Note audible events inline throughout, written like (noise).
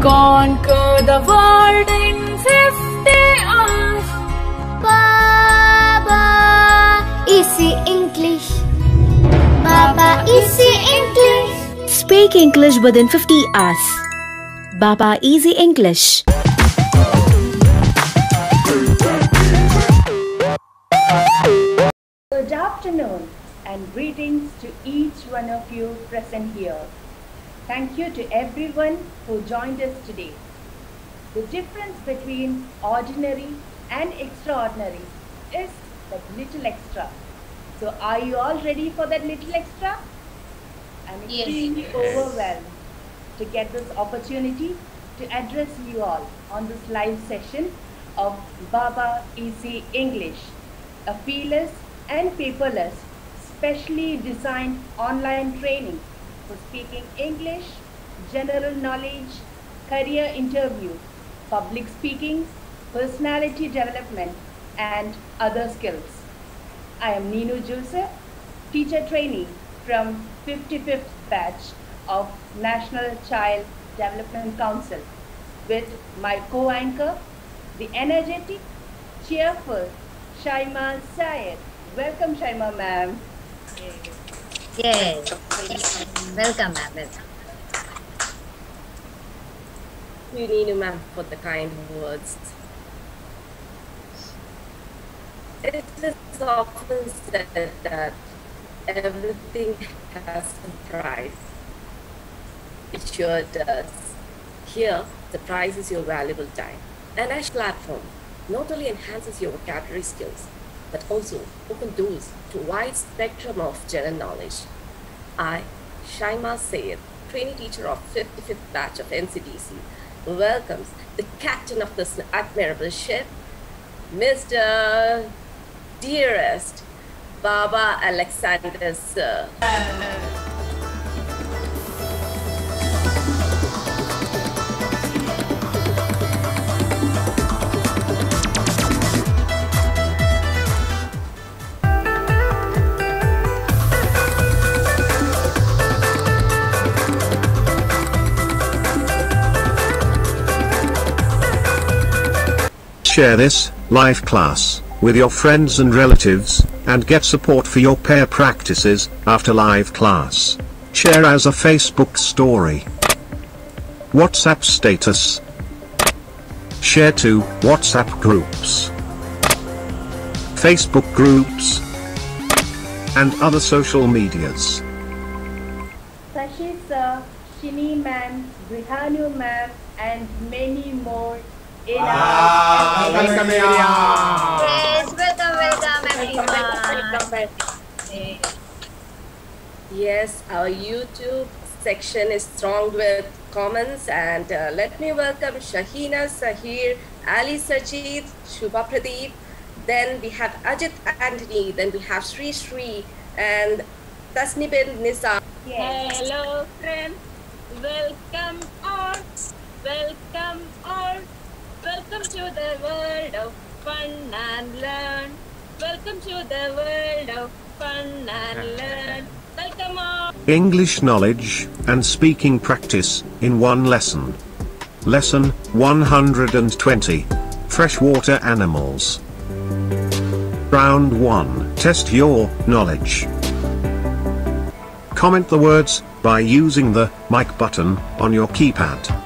Conquer the world in 50 hours. Baba, easy English. Baba, easy English. Speak English within 50 hours. Baba Easy English. Good afternoon and greetings to each one of you present here. Thank you to everyone who joined us today. The difference between ordinary and extraordinary is that little extra. So, are you all ready for that little extra? I'm extremely overwhelmed to get this opportunity to address you all on this live session of Baba Easy English, a feeless and paperless, specially designed online training for speaking English, general knowledge, career interview, public speaking, personality development, and other skills. I am Nino Joseph, teacher trainee from 55th batch of National Child Development Council with my co-anchor, the energetic, cheerful Shaima Syed. Welcome Shaima ma'am. Yes. Welcome, ma'am. Welcome. you, Ninu ma'am, for the kind words. It is often said that everything has a price. It sure does. Here, the price is your valuable time. An Ash platform not only enhances your vocabulary skills, but also open doors wide spectrum of general knowledge. I, Shaima Sayed, training teacher of 55th batch of NCDC, welcomes the captain of this admirable ship, Mr. Dearest Baba Alexander Sir. Share this live class with your friends and relatives and get support for your pair practices after live class. Share as a Facebook story. WhatsApp status. Share to WhatsApp groups. Facebook groups and other social medias. Sashi sir, Shini ma'am, Brihanu ma'am, and many more in our Yes, welcome, welcome, everyone. Yes. Yes, our YouTube section is thronged with comments and uh, let me welcome Shahina Sahir, Ali Sajid, Shubha Pradeep, then we have Ajit Anthony, then we have Sri Sri and Tasni bin Nisa. Yes. Hello friends, welcome all, welcome all, welcome to the world of fun and learn. Welcome to the world of fun and learn. Welcome all. English knowledge and speaking practice in one lesson. Lesson 120 Freshwater Animals. Round 1 Test your knowledge. Comment the words by using the mic button on your keypad.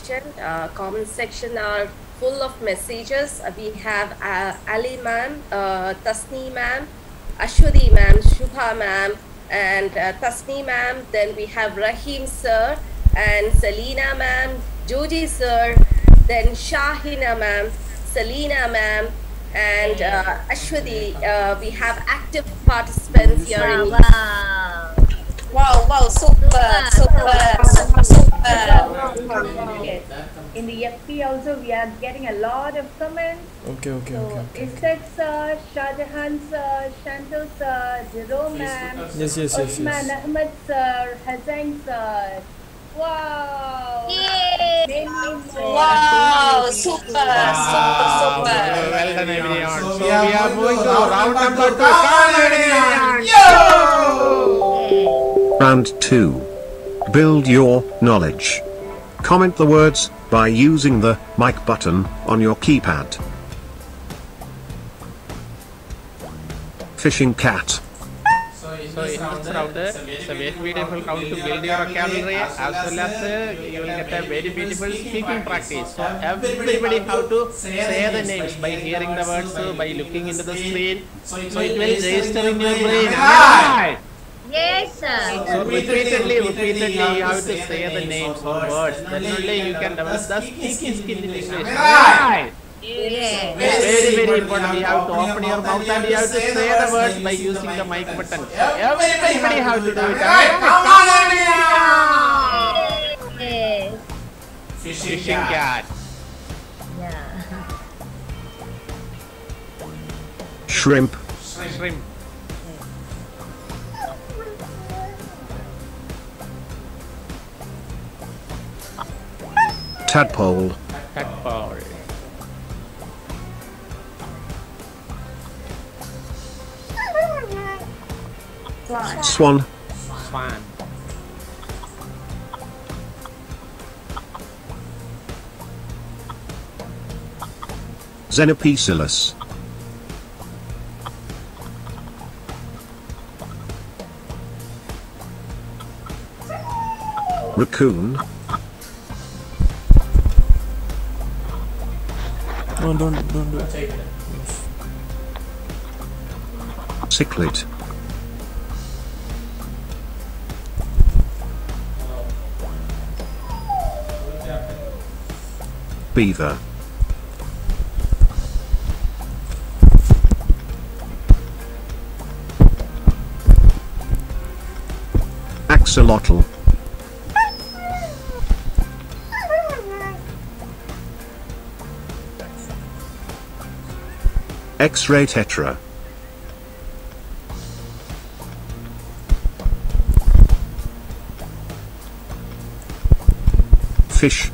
Mentioned, uh, comment section are full of messages. Uh, we have uh, Ali ma'am, uh, Tasni ma'am, Ashwati ma'am, Shubha ma'am, and uh, Tasni ma'am. Then we have Rahim sir and Selina ma'am, Joji sir, then Shahina ma'am, Selina ma'am, and uh, Ashwati. Uh, we have active participants here in Wow. Wow, wow, super, super, super, super. In the FB also we are getting a lot of comments. Okay, okay, So okay. okay. Isaac sir, Shahjahan sir, Shantal sir, Jerome ma'am, Yes, yes, yes, Osman yes. Ahmed sir, Hazain sir. Wow! Yay. Wow, super, super, super. Well done, everyone. So So we are we are moving moving to to round round number number two. two. Come on, everyone. Round 2. Build your knowledge. Comment the words by using the mic button on your keypad. Fishing cat. So in this to build your vocabulary as well as you will get a very beautiful speaking practice. So everybody have to say the names by hearing the words, by looking into the screen. So it will register in your brain. Right? Yes, sir. So repeatedly, repeatedly you have to say the names or words. Then only you can develop the speaking skill in English. Am right? Yes. Very, very important. You have to open your mouth and you have to say the words by using the mic button. Everybody have to do it. Right, come on, everyone. Yes. Fishing Fishing cat. cat. Yeah. Shrimp. Shrimp. Tadpole. Tadpole. Swan. Swan. Xenopoecilus. Raccoon. No, don't, don't do it. Cichlid. Beaver. Axolotl. X-ray tetra. Fish.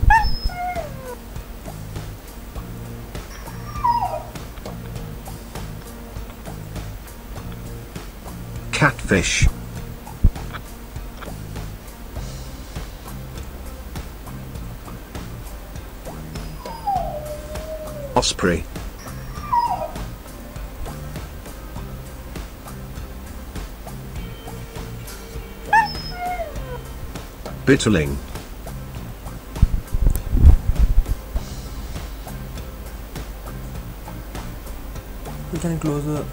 Catfish. Osprey. Bitterling. You can close the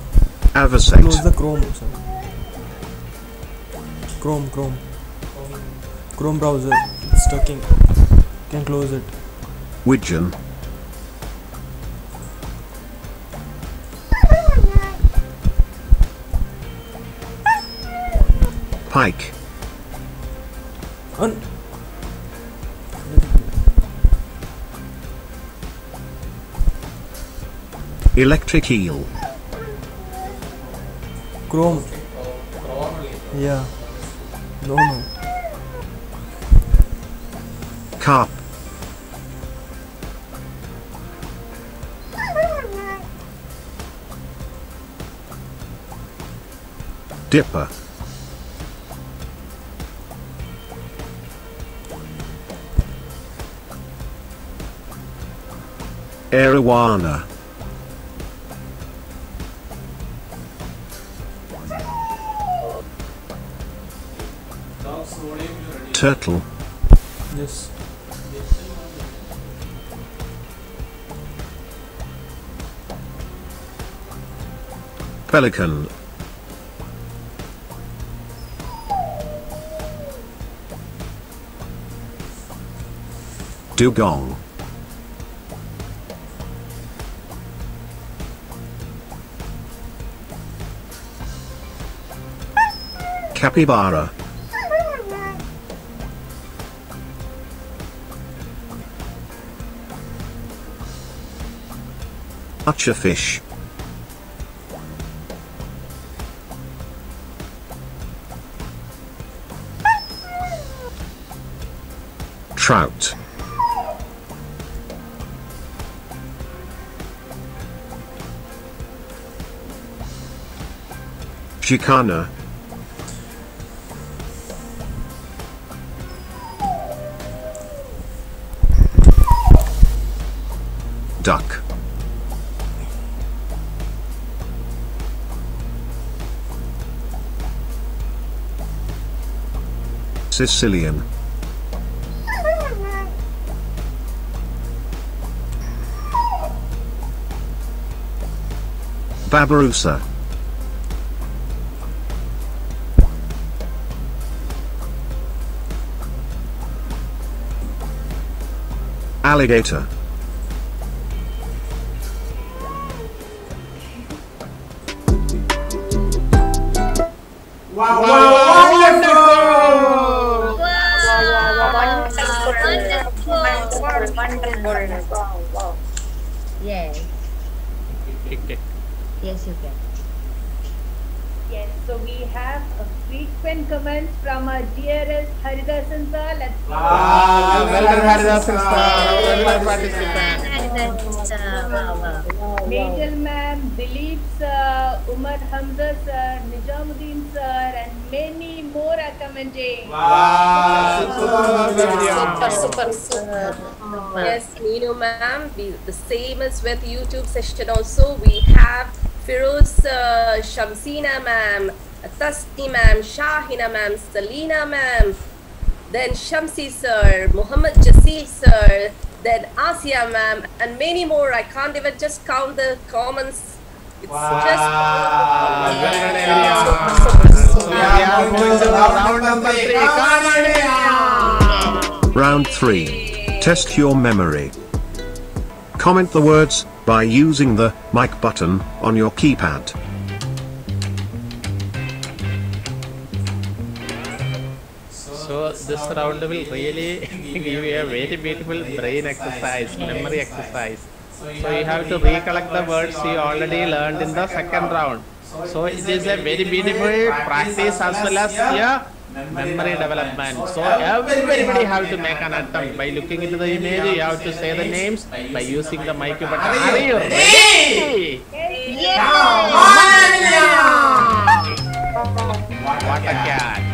Avocet. close the Chrome. Chrome, Chrome, Chrome browser. It's stucking. You can close it. Widgeon. Pike. Electric eel. Chrome. Yeah. No, no. Carp. Dipper. Arowana. Turtle. Yes. Pelican. Dugong. Capybara. Fish. Trout. Chicana. Duck. Caecilian. Barbarossa. Alligator. Frequent comment from our dearest Haridasan sir. Let's go. Ah, welcome Haridasan sir, regular participant. Major ma'am, Dilip sir, Umar Hamza sir, Nijamuddin sir, and many more are commenting. Wow, super, Super, super, super. Yes, Nino ma'am, the same as with YouTube session also. We have Firoz uh, Shamsina ma'am, Tasni ma'am, Shahina ma'am, Salina ma'am, then Shamsi sir, Muhammad Jasil sir, then Asia ma'am, and many more. I can't even just count the comments. It's just So we are moving to round number three. Come on, India. Round 3. Test your memory. Comment the words by using the mic button on your keypad. This round will really (laughs) give you a very beautiful brain exercise, memory exercise. So you have to recollect the words you already learned in the second round. So it is a very beautiful practice as well as yeah, memory development. So everybody have to make an attempt by looking into the image. You have to say the names by using the mic button. Are you ready? What a cat!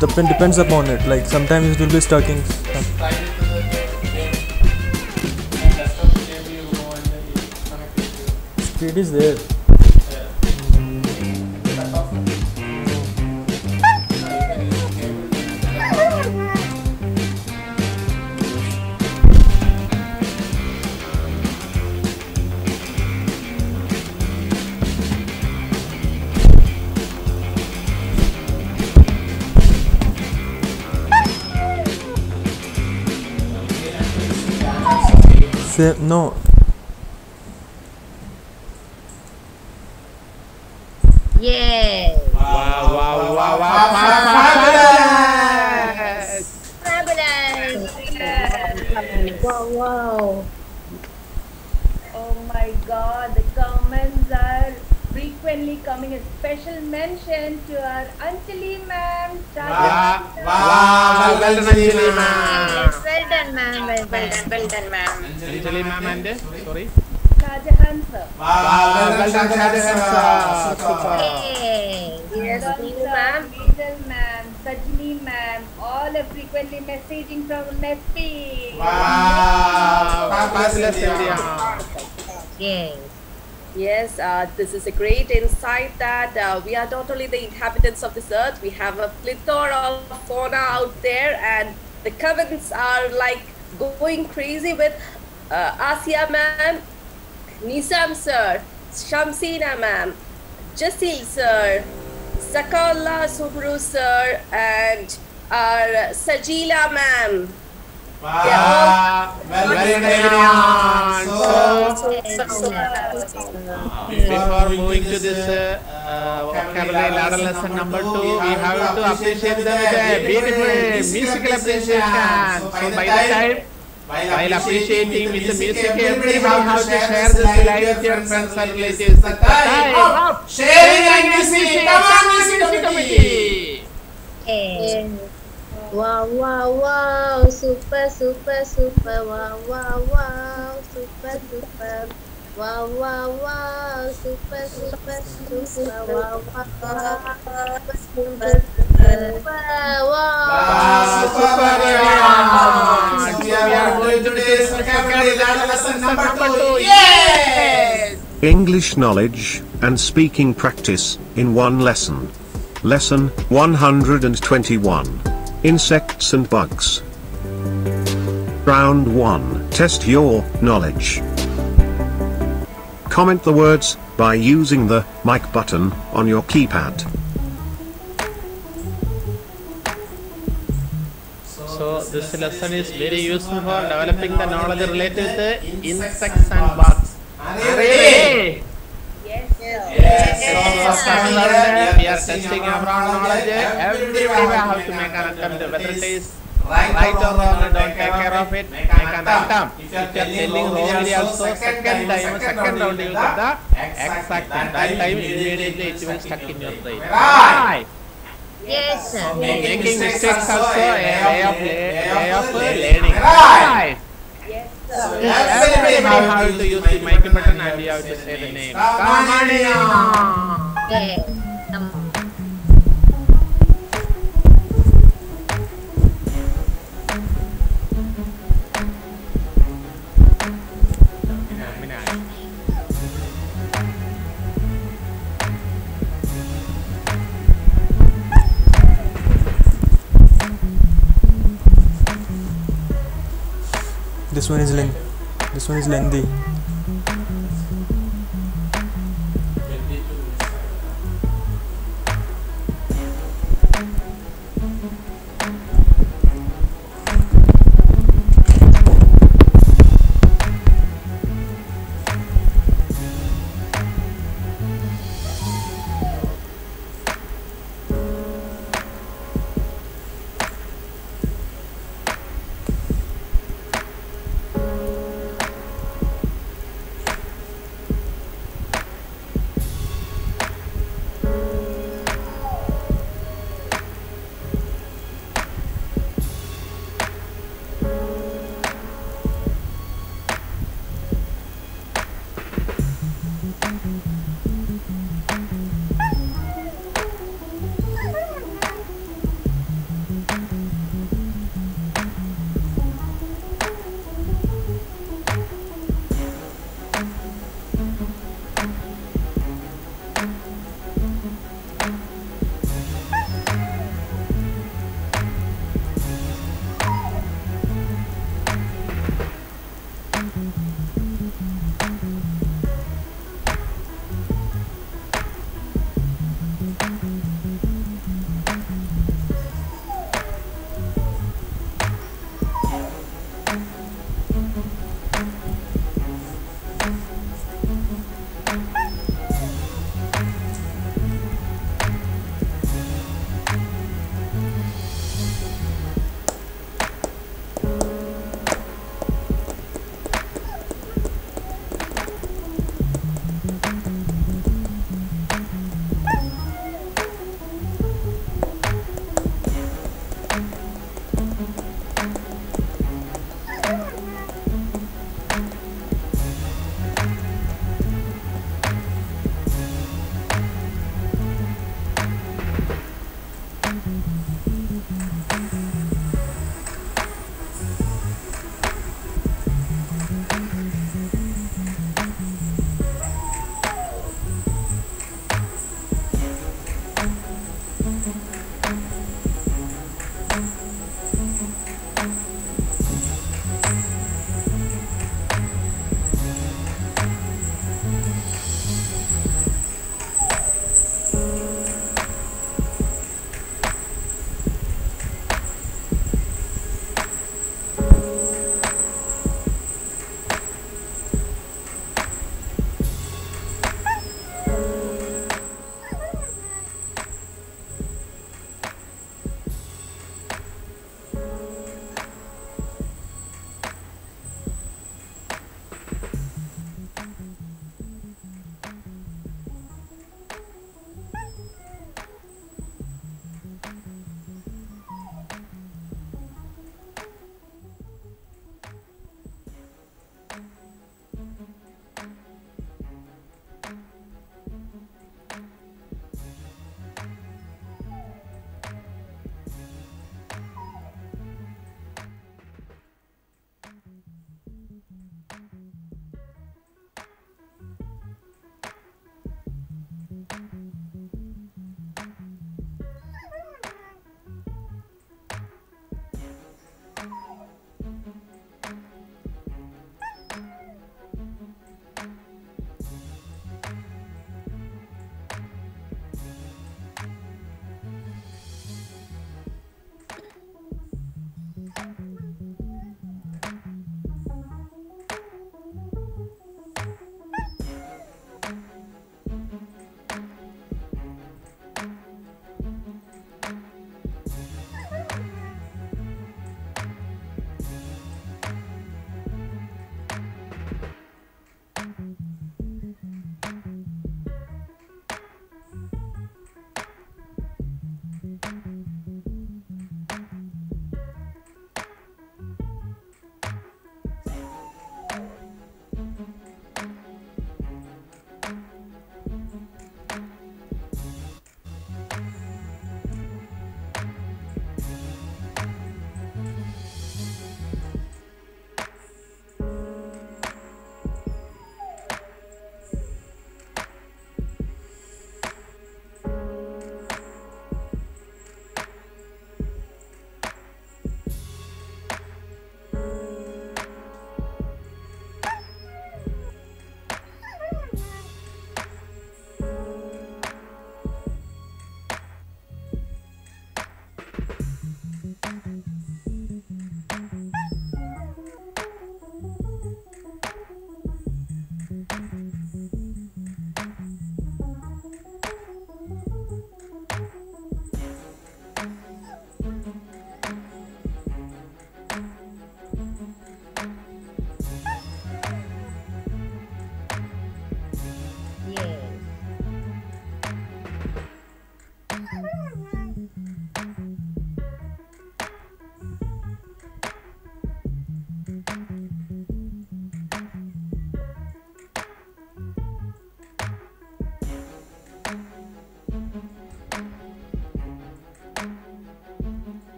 Depend depends upon it. Like sometimes it will be stucking. Speed is there. Say, no. Yes. Wow, wow, wow, wow, Fabulous. Wow, wow. Oh my god, the comments are frequently coming a special mention to our Anjali ma'am. Wow, wow, well done, Anjali ma'am. Well done, ma'am. Anjali ma'am and, sorry. Shahjahan sir. Wow, well done, Shahjahan sir. Yes, ma'am. Hazel ma'am, Sajini ma'am, all are frequently messaging from Nespi. Wow, fabulous, everyone. Yes. Yes, uh, this is a great insight that uh, we are not only the inhabitants of this earth, we have a plethora of fauna out there, and the comments are like going crazy with uh, Asia ma'am, Nisam sir, Shamsina ma'am, Jasil sir, Sakala Subru sir, and our Sajila ma'am. Before moving to this uh, uh, vocabulary ladder lesson number two, we have to appreciate a beautiful musical appreciation. So by the time, while appreciating with the music, everyone has to share this live with your friends and relatives. The time of sharing and music. Come on, music committee. Yes. Wow, wow, wow, super, super, super, wow, wow, wow, super, super. Wow, wow, wow, super, super, super, wow, wow, wow, super, super, wow. Wow, super. We are going to today's vocabulary lesson number two. Yes. English knowledge and speaking practice in one lesson. Lesson 121 Insects and Bugs. Round 1 Test your knowledge. Comment the words by using the mic button on your keypad. So this lesson is very useful for developing the knowledge related to insects and bugs. Are testing our knowledge. Everybody will have to make an attempt. Whether it is right or wrong, don't take care of it. Make an attempt. If you are telling wrongly also, second time, second round you will get the exact time. That time immediately it will stuck in your brain. Right. Yes, sir. Making mistakes also a way of, la- way of learning. Right. Everybody everybody have to use the mic button and you have to say the name. Kamania. This one is length. This one is lengthy.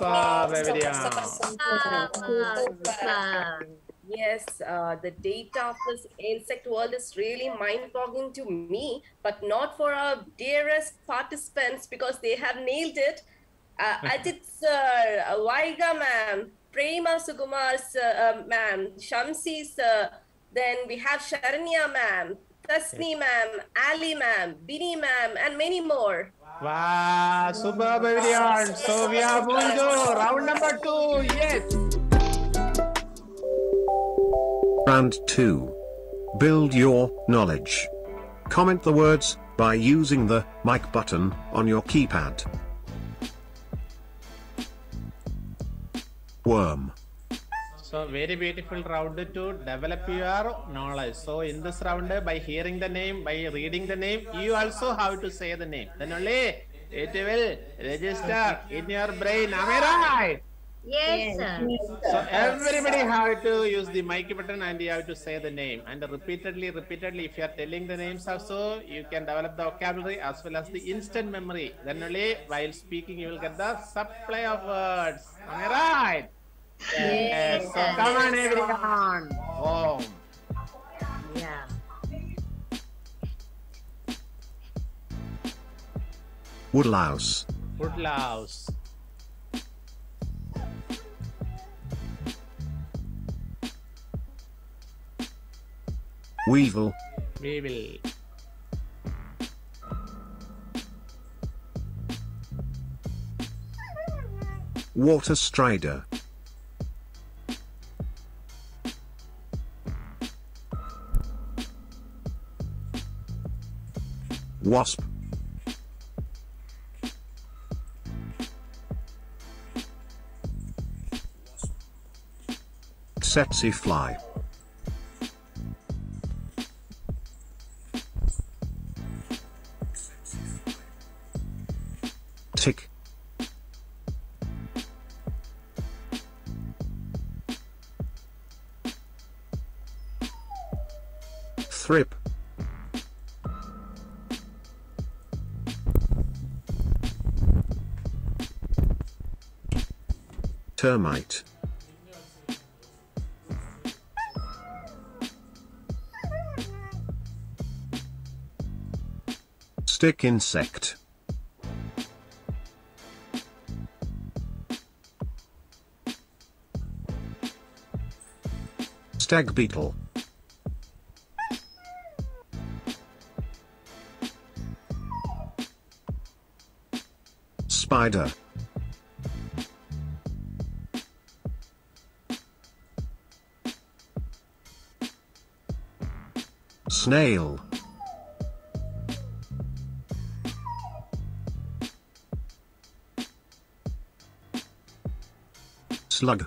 Wow, super, everyone. Yes, uh, the data of this insect world is really mind-boggling to me, but not for our dearest participants because they have nailed it. Uh, (laughs) Ajit sir, uh, Vaiga ma'am, Prema Sukumar sir, uh, ma'am, Shamsi sir, then we have Sharanya ma'am, Tasni ma'am, Ali ma'am, Bini ma'am, and many more. Wow, superb everyone. So we are moving to round number two. Yes. Round 2. Build your knowledge. Comment the words by using the mic button on your keypad. Worm. So very beautiful round to develop your knowledge. So in this round, by hearing the name, by reading the name, you also have to say the name. Then only it will register in your brain. Am I right? Yes, sir. So everybody have to use the mic button and you have to say the name. And repeatedly, repeatedly, if you are telling the names also, you can develop the vocabulary as well as the instant memory. Then only while speaking, you will get the supply of words. Am I right? Yes. So come on, everyone. Home. Yeah. Woodlouse. Woodlouse. Weevil. We will. Water strider. Wasp. Tsetse fly. Tick. Thrip. Termite. Stick insect. Stag beetle. Spider. Snail. Slug.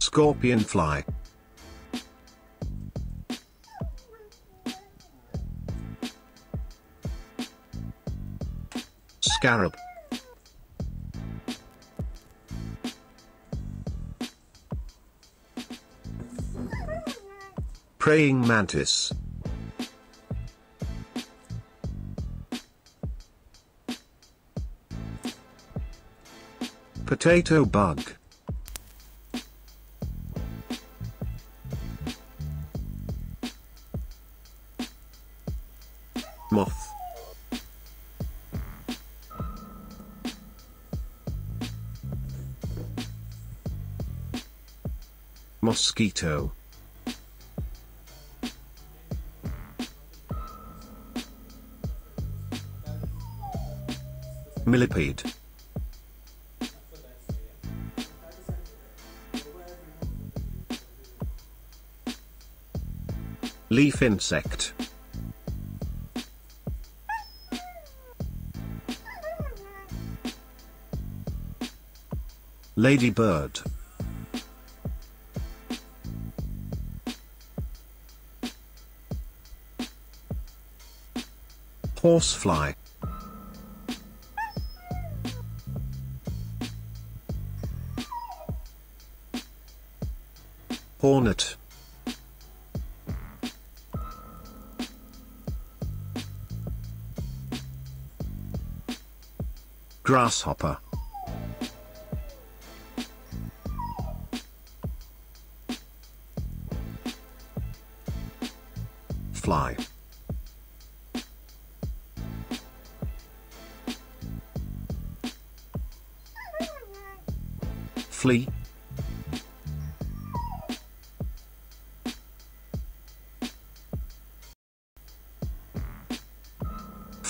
Scorpion fly. Scarab. Praying mantis. Potato bug. Moth. Mosquito. Millipede. Leaf insect. Ladybird. Horsefly. Hornet. Grasshopper. Fly. Flea.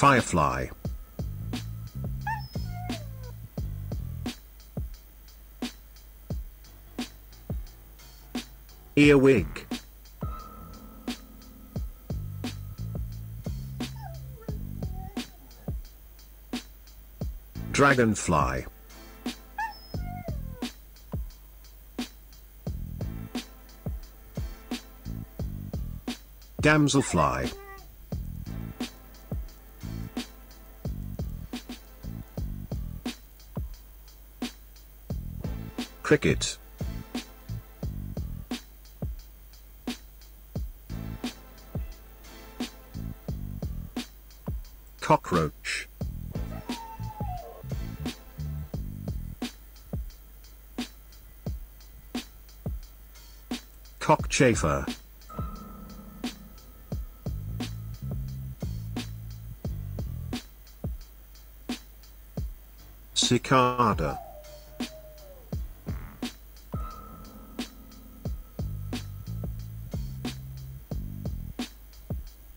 Firefly. Earwig. Dragonfly. Damselfly. Cricket. Cockroach. Cockchafer. Cicada.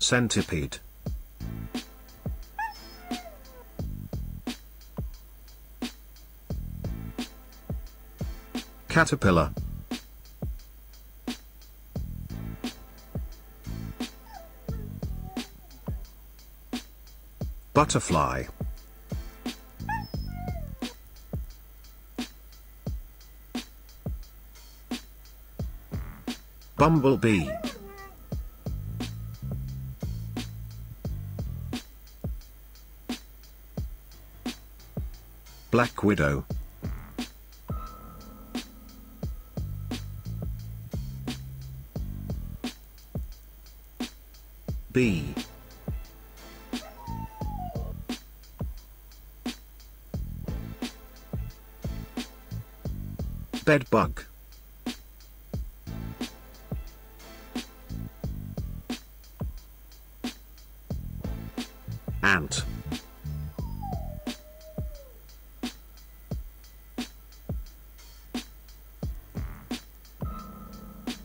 Centipede. Caterpillar. Butterfly. Bumblebee. Black Widow. Bee. Bedbug.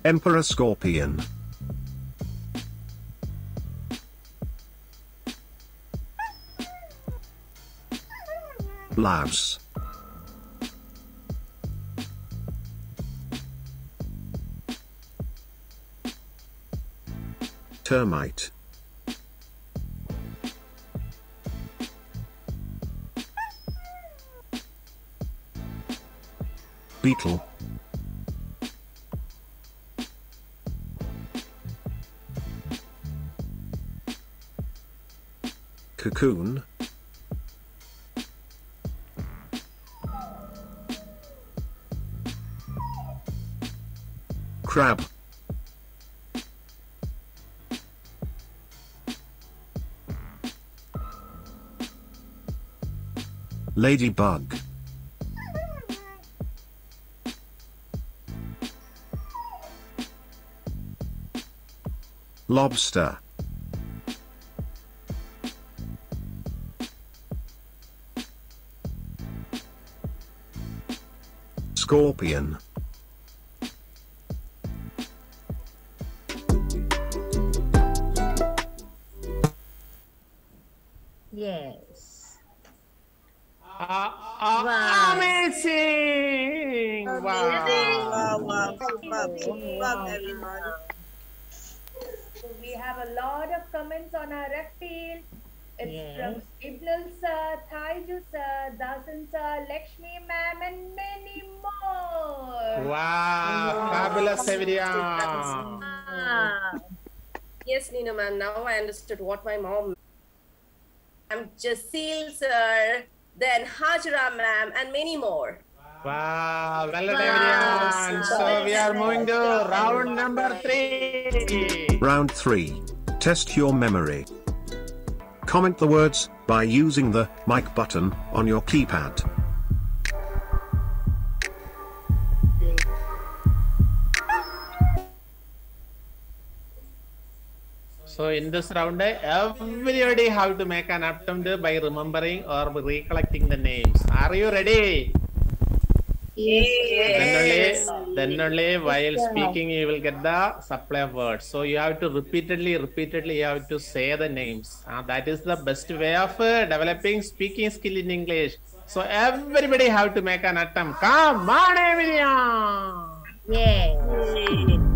Emperor Scorpion. Louse. Termite. Beetle. Cocoon. Crab. Ladybug. Lobster. Scorpion. I understood what my mom I'm Jasil sir, then Hajra ma'am, and many more. Wow, well done everyone. So we are moving to round number three. Round 3. Test your memory. Comment the words by using the mic button on your keypad. So in this round, everybody have to make an attempt by remembering or recollecting the names. Are you ready? Then only, then only while speaking you will get the supply of words. So you have to repeatedly, repeatedly you have to say the names. Uh, that is the best way of uh, developing speaking skill in English. So everybody have to make an attempt. Come on, everyone! Yes.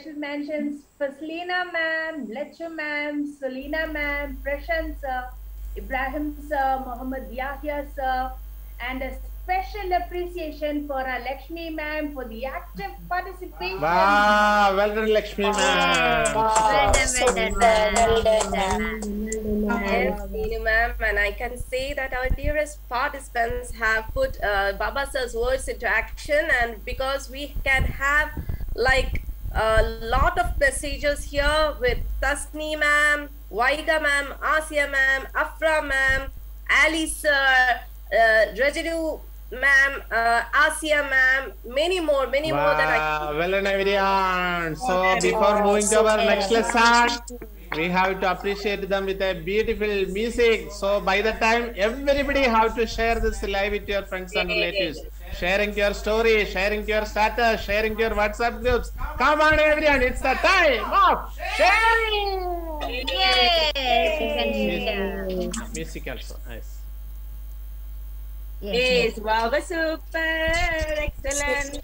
Special mentions for Selena ma'am, Lechu ma'am, Selena ma'am, Prashant sir, Ibrahim sir, Muhammad Yahya sir, and a special appreciation for our Lakshmi ma'am for the active participation. Wow, well done, Lakshmi ma'am. Well done, well done, ma'am. Well done, Yes, Neenu ma'am, and I can say that our dearest participants have put uh, Baba sir's words into action, and because we can have like a lot of messages here with Tasni ma'am, Vaiga ma'am, Asia ma'am, Afra ma'am, Ali sir, uh, Rajadu ma'am, uh, Asia ma'am, many more, many more than I Wow, well done, everyone. So before moving to our next lesson, we have to appreciate them with a beautiful music. So by the time, everybody have to share this live with your friends and relatives. Sharing your story, sharing your status, sharing your WhatsApp groups. Come on, everyone, it's the time of sharing. Yes, you can. Music also, nice. Yes, wow, super, excellent,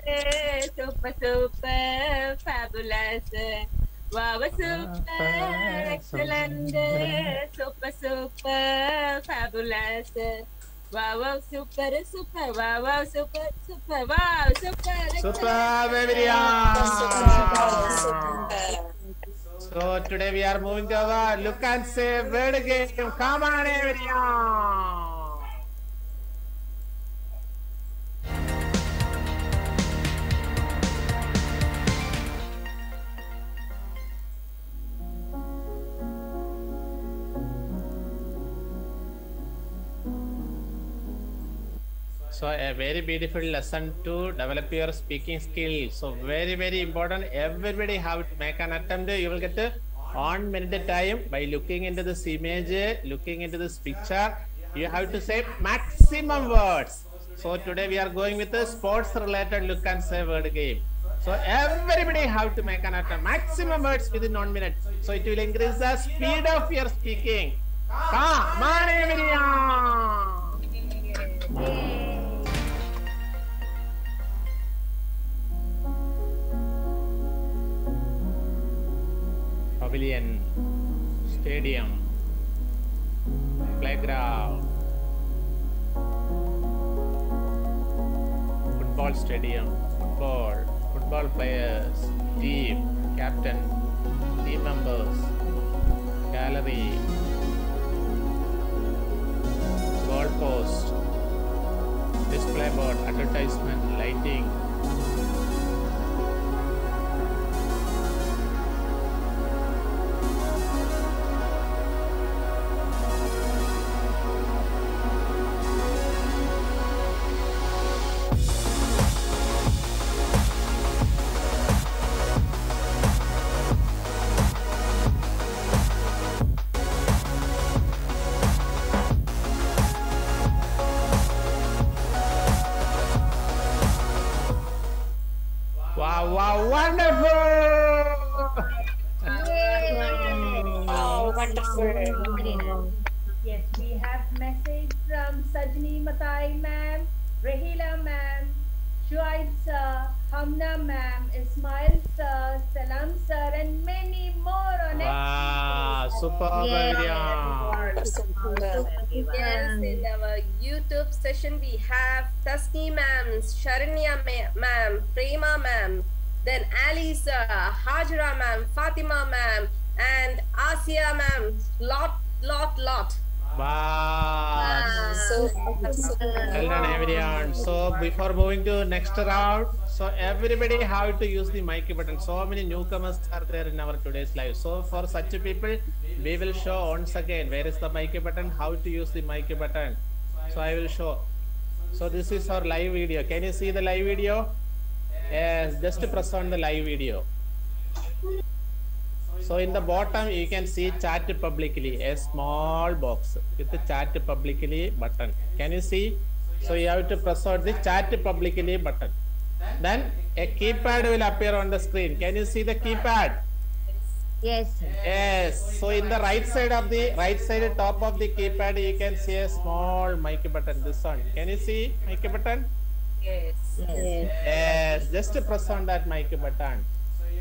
super, super, fabulous. Wow, super, excellent, super, super, fabulous. Wow, wow, super, super, wow, wow, super, super, wow, super, Super, everyone. So today we are moving to our look and say word game. Come on, everyone. So a very beautiful lesson to develop your speaking skill. So very very important. Everybody have to make an attempt. You will get on minute time by looking into this image, looking into this picture. You have to say maximum words. So today we are going with a sports related look and say word game. So everybody have to make an attempt. Maximum words within one minute. So it will increase the speed of your speaking. Come on, everyone. Pavilion, stadium, playground, football stadium, football, football players, team, captain, team members, gallery, goal post, display board, advertisement, lighting, have to use the mic button. So many newcomers are there in our today's live. So for such people, we will show once again where is the mic button, how to use the mic button. So I will show. So this is our live video. Can you see the live video? Yes, just press on the live video. So in the bottom you can see chat publicly, a small box with the chat publicly button. Can you see? So you have to press on the chat publicly button. Then a keypad will appear on the screen. Can you see the keypad? Yes. Yes. So in the right side of the right side top of the keypad, you can see a small mic button. This one. Can you see mic button? Yes. Yes. Yes. Just press on that mic button.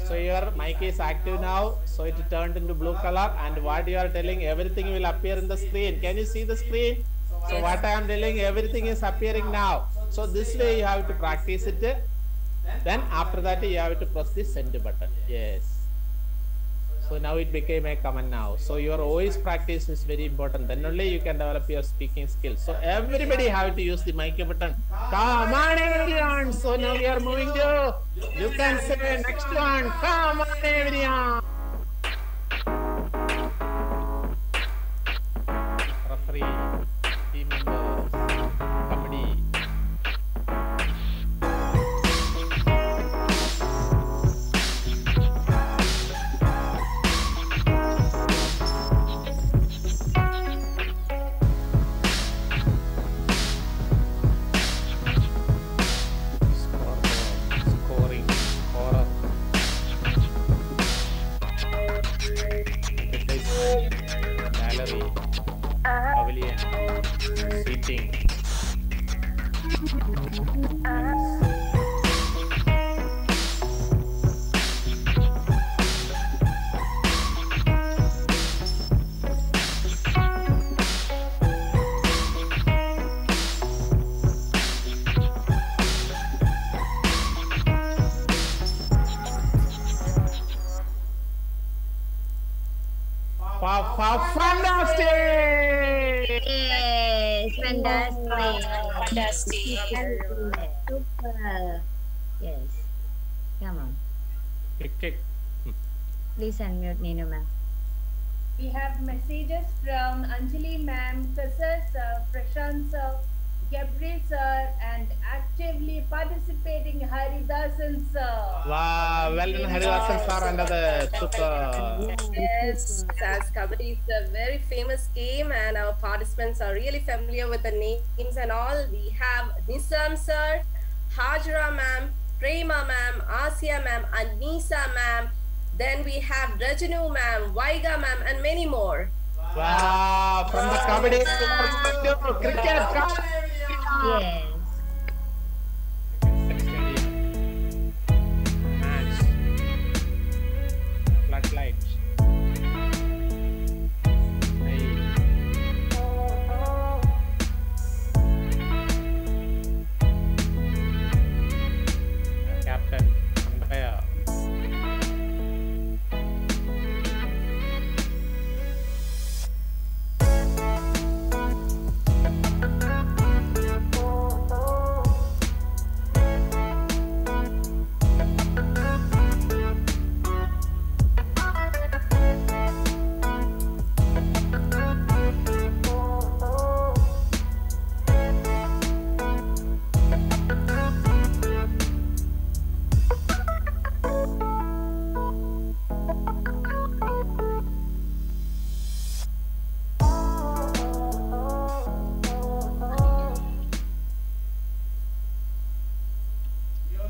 So your mic is active now. So it turned into blue color. And what you are telling, everything will appear in the screen. Can you see the screen? So what I am telling, everything is appearing now. So this way you have to practice it. Then after that you have to press the send button. Yes. So now it became a common now. So your voice practice is very important. Then only you can develop your speaking skills. So everybody have to use the mic button. Come on everyone. So now we are moving to, you can say next one. Come on everyone. Referee, Ah. pavilion, seating. Ah. Please unmute Ninu ma'am. We have messages from Anjali ma'am, Kasar sir, Prashant sir, Gabriel sir, and actively participating Haridasan sir. Wow, well done, Haridasan sir, another super. Yes, as Kabaddi is a very famous game and our participants are really familiar with the names and all. We have Nisam sir, Hajra ma'am, Prema ma'am, Asia ma'am, and Nisa ma'am. Then we have Rajanu ma'am, Vaiga ma'am, and many more. Wow, from the Kabaddi to cricket. Yes.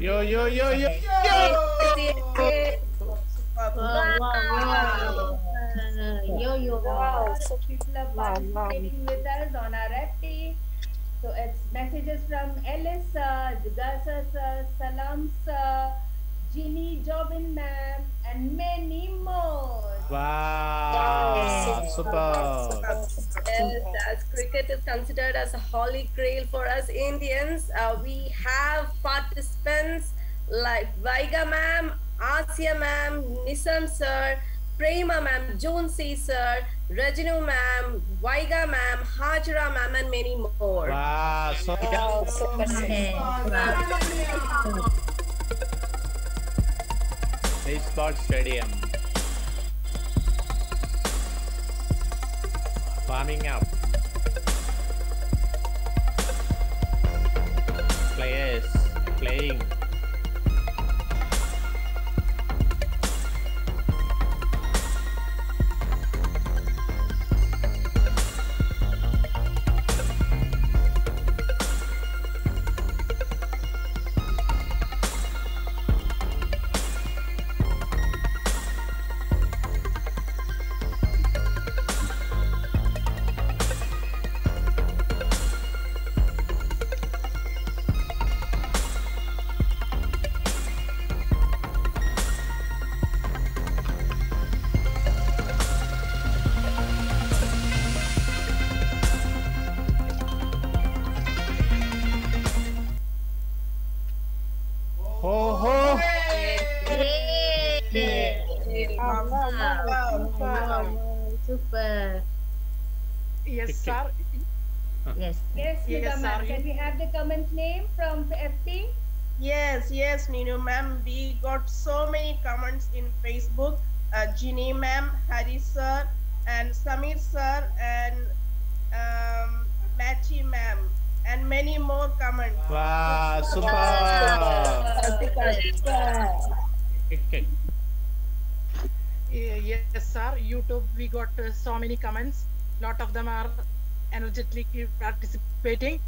Yo, yo, yo, yo, yo! Wow. Yo, yo, Wow, wow. so people are participating with us on our FB. So it's messages from Ellis sir, Jugasa sir, Salam sir, Ginny Jobin ma'am, and many more. Wow, super. Yes, as cricket is considered as a holy grail for us Indians, uh, we have participants like Vaiga ma'am, Asya ma'am, Nisam sir, Prema ma'am, Jonesy sir, Rajinu ma'am, Vaiga ma'am, Hajra ma'am, and many more. Wow, so baseball stadium. Warming up. Playing. Lot of them are energetically participating.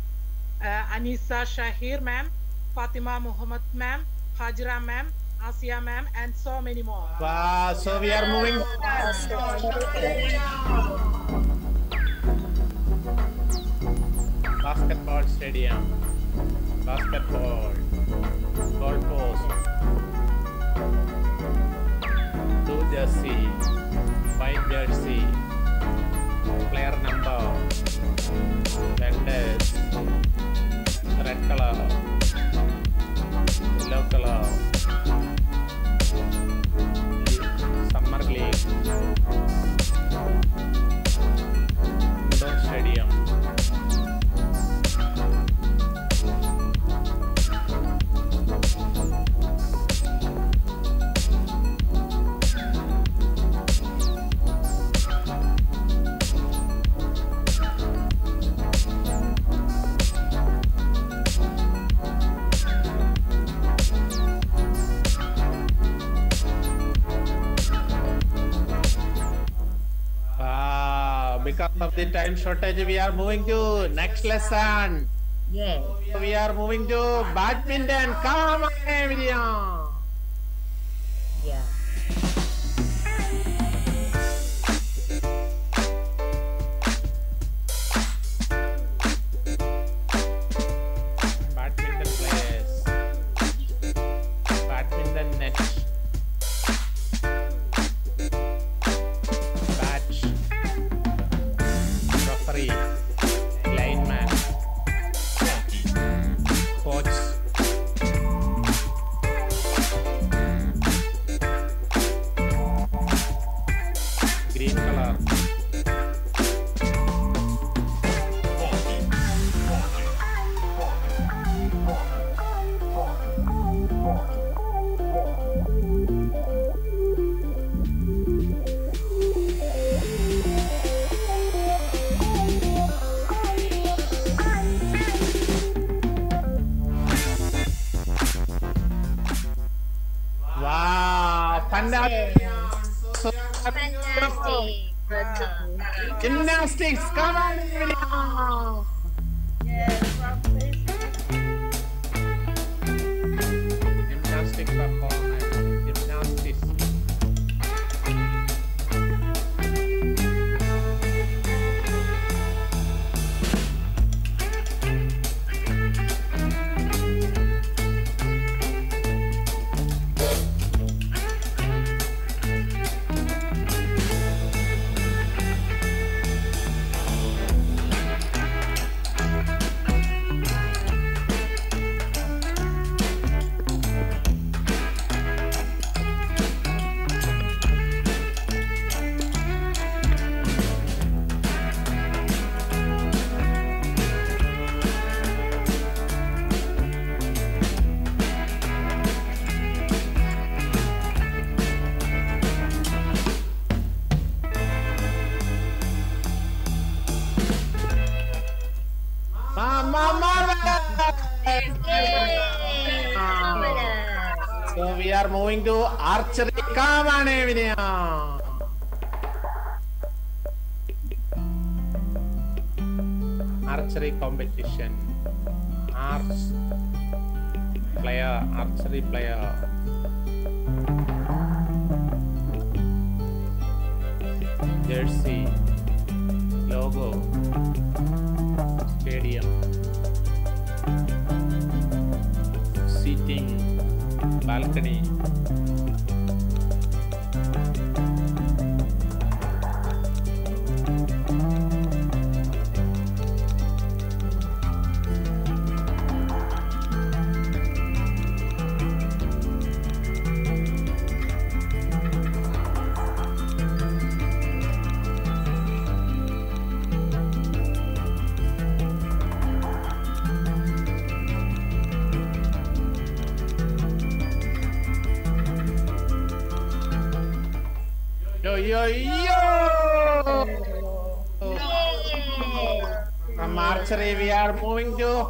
Uh, Anisa Shahir, ma'am, Fatima Muhammad, ma'am, Hajra, ma'am, Asia, ma'am, and so many more. Wow, so we are moving. Basketball stadium. Basketball. Goal post. Blue jersey. White jersey. Player number. Vendors. Red color. Yellow color. Summer League. Because of the time shortage, we are moving to next lesson. Yes. We are moving to badminton. Come on, everyone.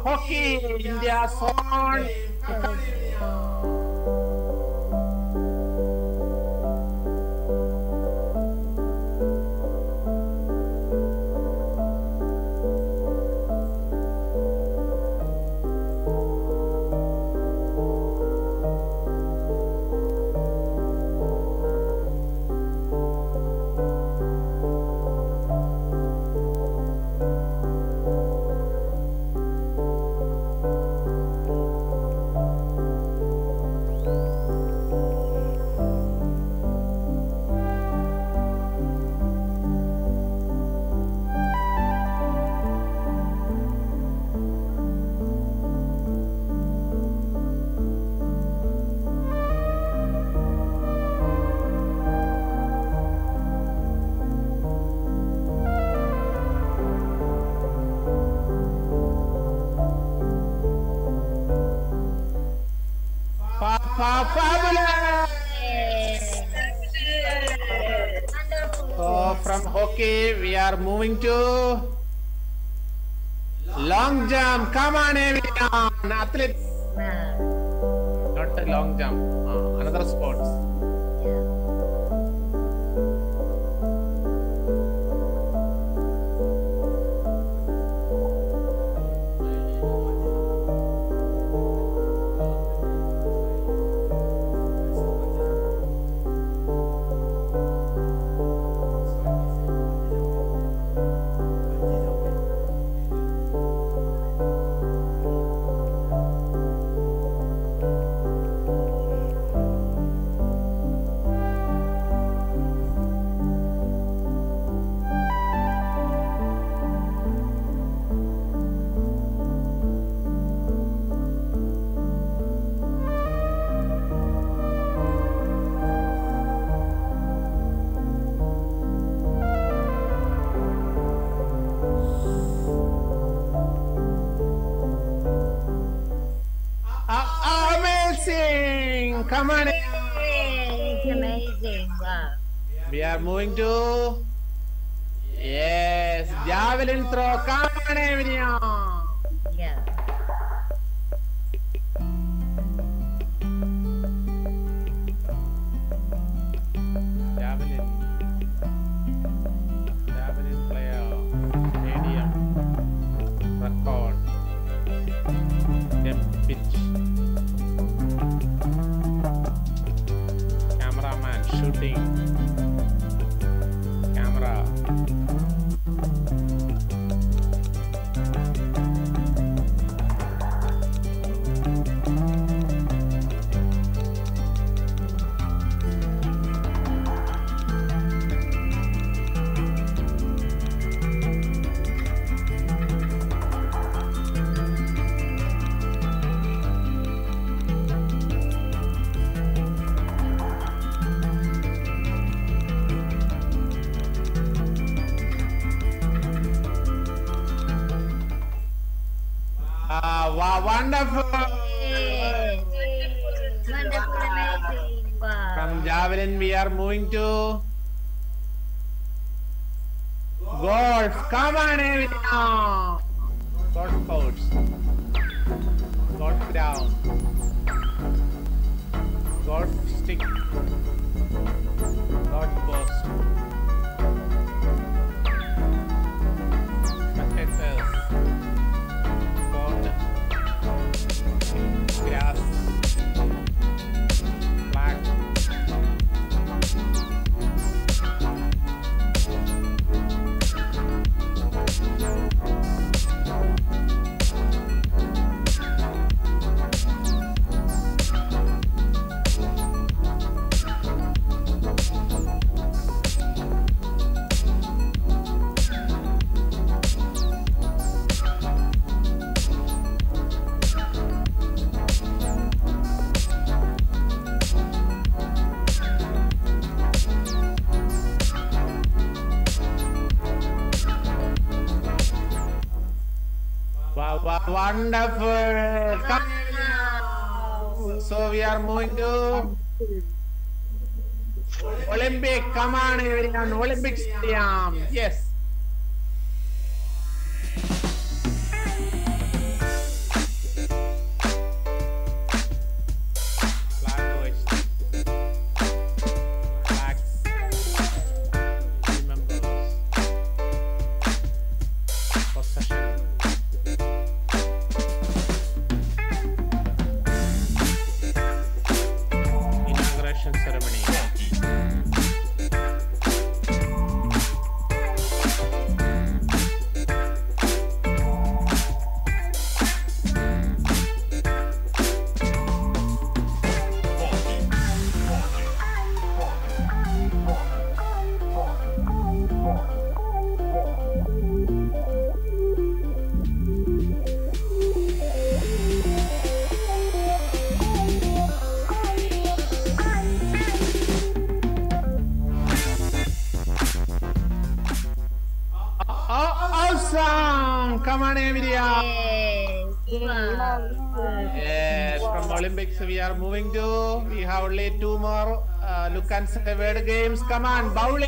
Hockey. India's on. Moving to long jump. Come on, everyone! Athletes. Not a long jump. Everyone! Golf course. Golf wonderful. Come. So we are moving to Olympic, come on everyone, Olympic Stadium. Yes. Games. Come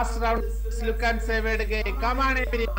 ආශ්‍රාව ස්ලුකන් සේවයටගේ කමානය පිරි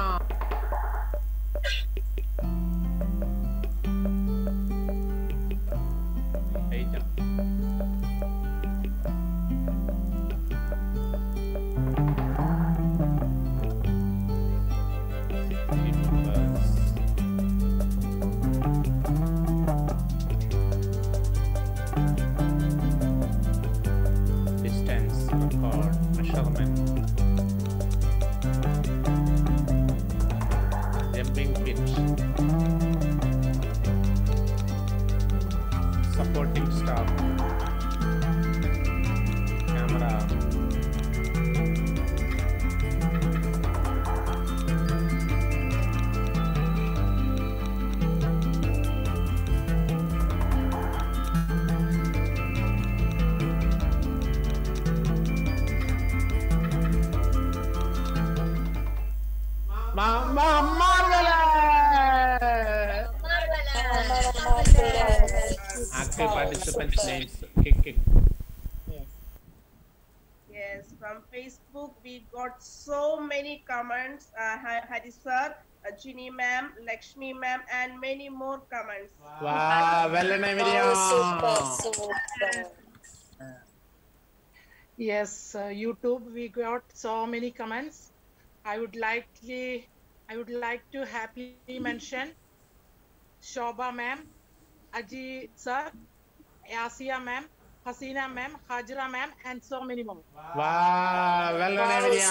participants' names. Kick, kick. Yes, from Facebook we got so many comments. Uh, Ha- Hari sir, uh, Ginny ma'am, Lakshmi ma'am, and many more comments. Wow, well done, Emilia. Yes, uh, YouTube, we got so many comments. I would like to, I would like to happily mention Shobha ma'am, Aji sir, Asia ma'am, Hasina ma'am, Hajra ma'am, and so many more. Wow, well done, Emilia.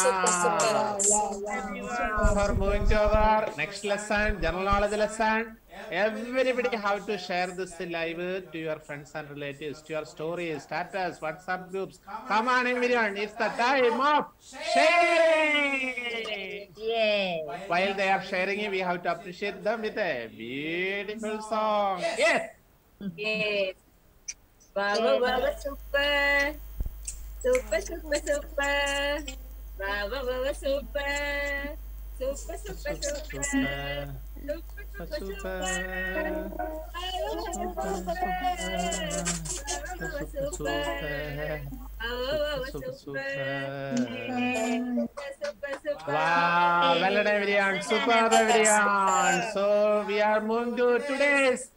For moving to our next lesson, general knowledge lesson. Everybody have to share this live to your friends and relatives, to your stories, status, WhatsApp groups. Come on, everyone, it's the time of sharing. yeah. While they are sharing it, we have to appreciate them with a beautiful song. Yes. Yes. Wow, wow, wow, super. Super, super, super. Wow, wow, wow, super. Super, super, super. Super, super, super. Super, super. super. Wow, well done everyone, super everyone. So we are moving to today's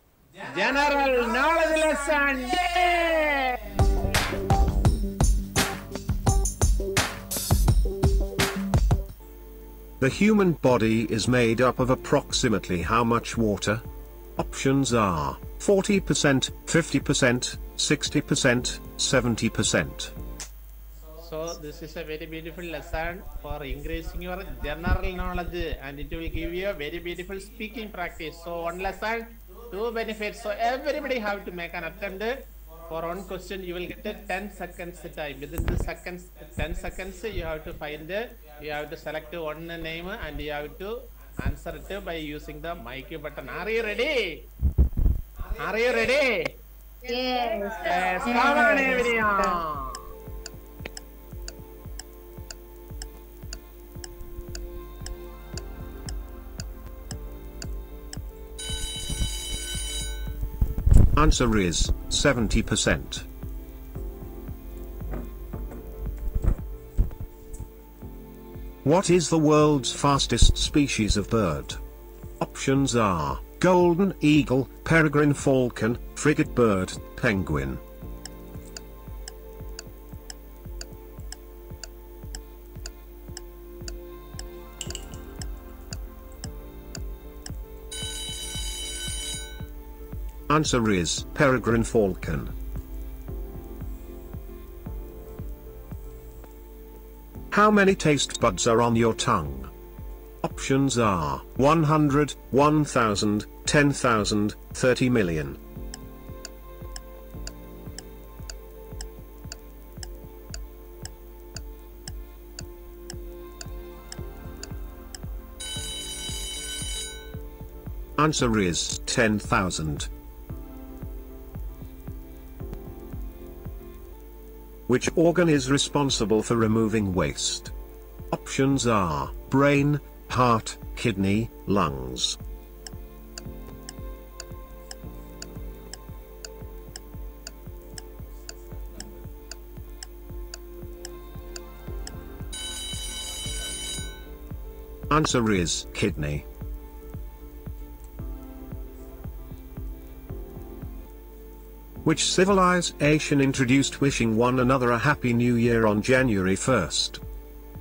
general knowledge lesson. Yay! The human body is made up of approximately how much water? Options are 40%, 50%, 60%, 70%. So this is a very beautiful lesson for increasing your general knowledge and it will give you a very beautiful speaking practice. So one lesson, two benefits. So everybody have to make an attempt. For one question you will get a 10 seconds time. Within the seconds, 10 seconds you have to find, you have to select one name and you have to answer it by using the mic button. Are you ready? Are you ready? Yes. Yes, come on everyone. Answer is 70%. What is the world's fastest species of bird? Options are golden eagle, peregrine falcon, frigate bird, penguin. Answer is peregrine falcon. How many taste buds are on your tongue? Options are 100, 1000, 10,000, 30 million. Answer is 10,000. Which organ is responsible for removing waste? Options are brain, heart, kidney, lungs. Answer is kidney. Which civilization introduced wishing one another a happy new year on January 1st?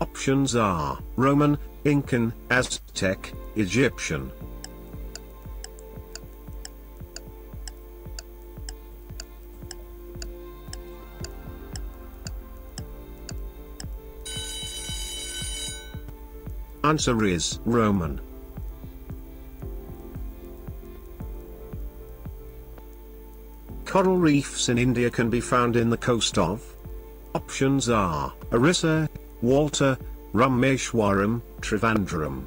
Options are Roman, Incan, Aztec, Egyptian. Answer is Roman. Coral reefs in India can be found in the coast of? Options are Orissa, Walter, Rameshwaram, Trivandrum.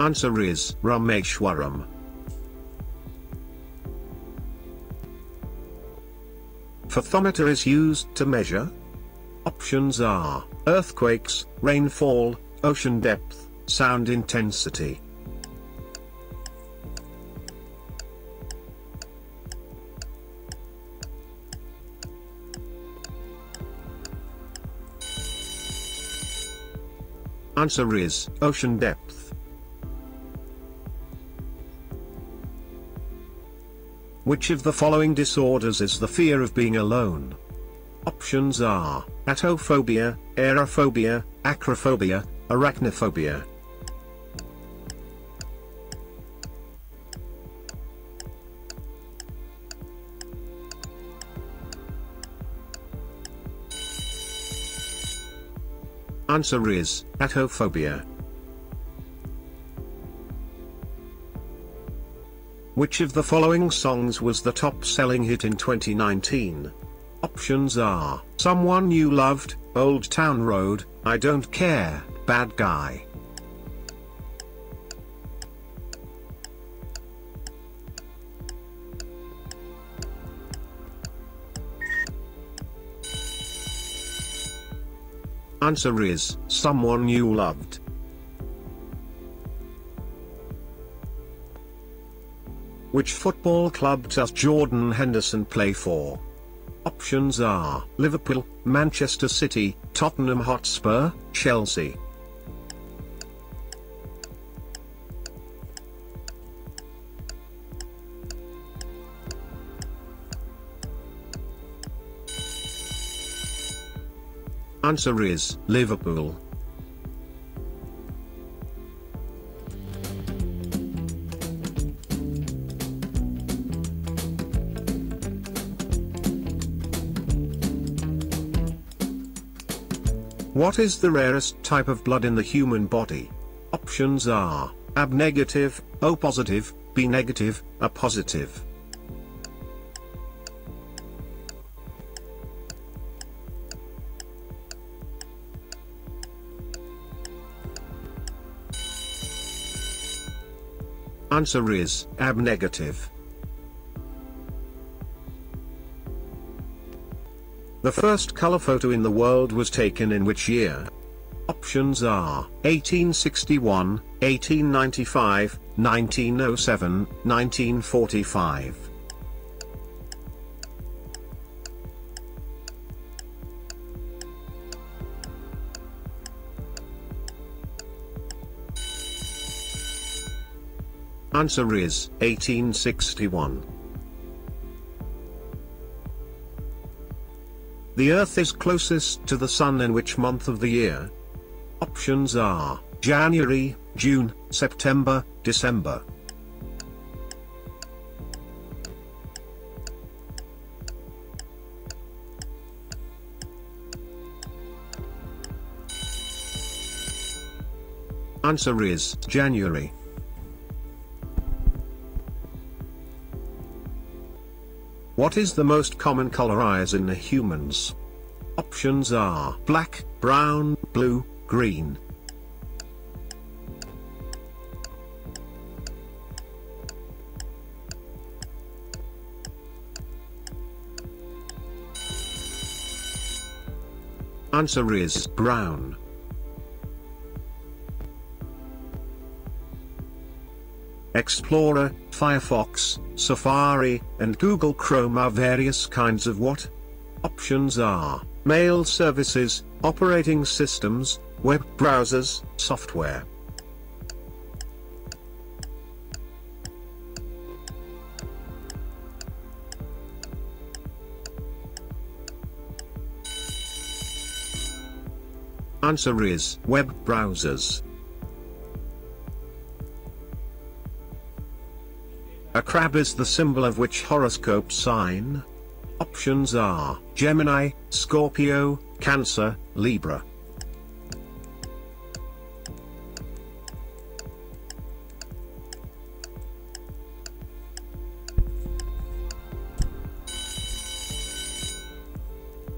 Answer is Rameshwaram. Fathometer is used to measure? Options are earthquakes, rainfall, ocean depth, sound intensity. Answer is ocean depth. Which of the following disorders is the fear of being alone? Options are autophobia, aerophobia, acrophobia, arachnophobia. Answer is autophobia. Which of the following songs was the top selling hit in 2019? Options are Someone You Loved, Old Town Road, I Don't Care, Bad Guy. Answer is Someone You Loved. Which football club does Jordan Henderson play for? Options are Liverpool, Manchester City, Tottenham Hotspur, Chelsea. Answer is Liverpool. What is the rarest type of blood in the human body? Options are AB negative, O positive, B negative, A positive. Answer is AB negative. The first color photo in the world was taken in which year? Options are 1861, 1895, 1907, 1945. Answer is 1861. The Earth is closest to the Sun in which month of the year? Options are January, June, September, December. Answer is January. What is the most common color eyes in the humans? Options are black, brown, blue, green. Answer is brown. Explorer, Firefox, Safari, and Google Chrome are various kinds of what? Options are mail services, operating systems, web browsers, software. Answer is web browsers. A crab is the symbol of which horoscope sign? Options are Gemini, Scorpio, Cancer, Libra.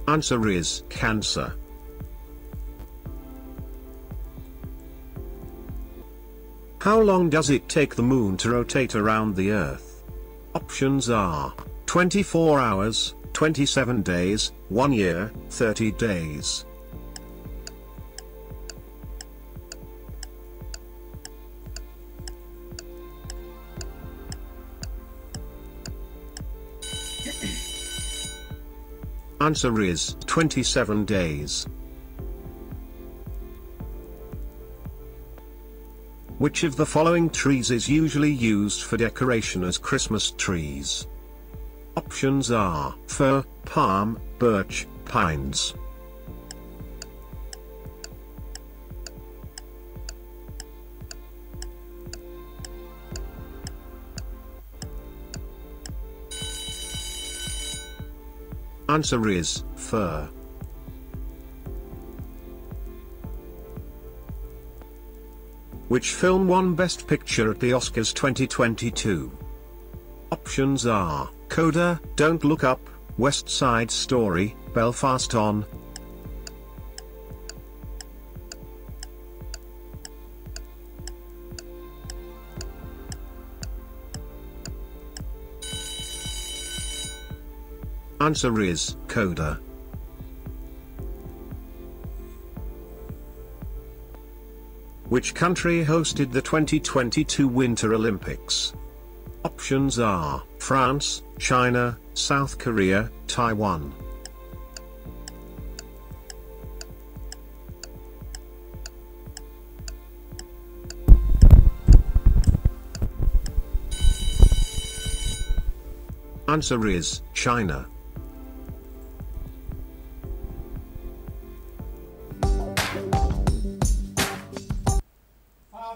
Answer is Cancer. How long does it take the moon to rotate around the earth? Options are 24 hours, 27 days, 1 year, 30 days. Answer is 27 days. Which of the following trees is usually used for decoration as Christmas trees? Options are fir, palm, birch, pines. Answer is fir. Which film won Best Picture at the Oscars 2022? Options are Coda, Don't Look Up, West Side Story, Belfast On. Answer is Coda. Which country hosted the 2022 Winter Olympics? Options are France, China, South Korea, Taiwan. Answer is China.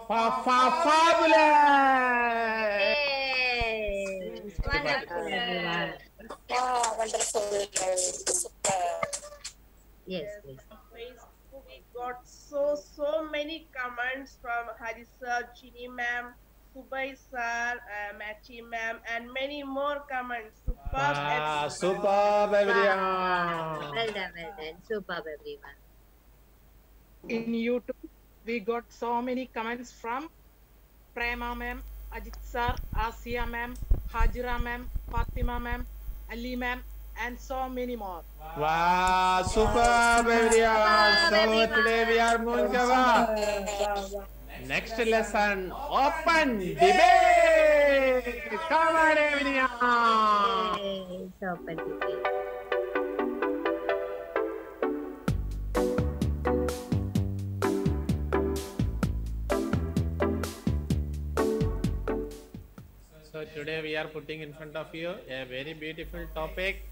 Fa- fa- fabulous! Wonderful, everyone. Wonderful. Super. Yes, please. Facebook, we got so so many comments from Hari Chini ma'am, Subai sir, uh, Machi ma'am, and many more comments. Superb. Ah, excellent. superb, everyone. Well done, well done. Superb, everyone. In YouTube, we got so many comments from Prema ma'am, Ajit sir, Asia ma'am, Hajira ma'am, Fatima ma'am, Ali ma'am, and so many more. Wow, superb, everyone. So today we are moving on. Next lesson, open debate. Come on, everyone. Yes, open debate. So today we are putting in front of you a very beautiful topic.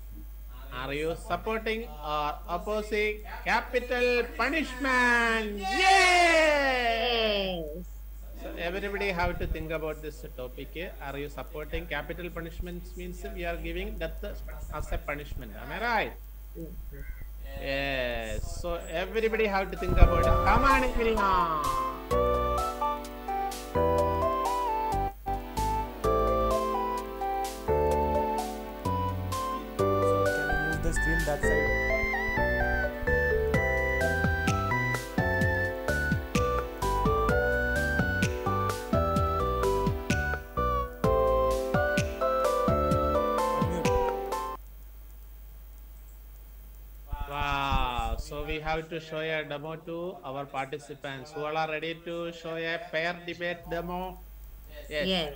Are you supporting or opposing capital punishment? Yes! So everybody have to think about this topic. Are you supporting capital punishments means we are giving death as a punishment. Am I right? Yes. So everybody have to think about it. Come on, everyone. The screen that side. Wow. So we have to show a demo to our participants who all are ready to show a pair debate demo. Yes. Yes.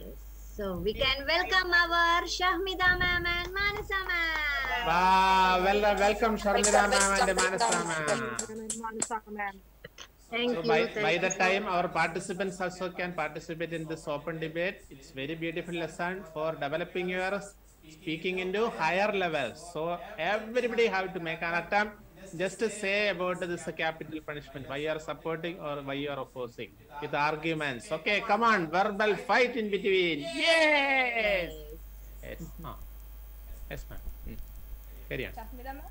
So we can welcome our Shahmida ma'am and Manasa ma'am. Wow. Well, uh, welcome Sharmila ma'am and Manasa ma'am. Thank So you. by, by the time our participants also can participate in this open debate, it's very beautiful lesson for developing your speaking into higher levels. So everybody have to make an attempt just to say about this capital punishment, why you are supporting or why you are opposing with arguments. Okay, come on, verbal fight in between. Yes! Yes, no. Yes, ma'am. Carry on. Shahmida ma'am?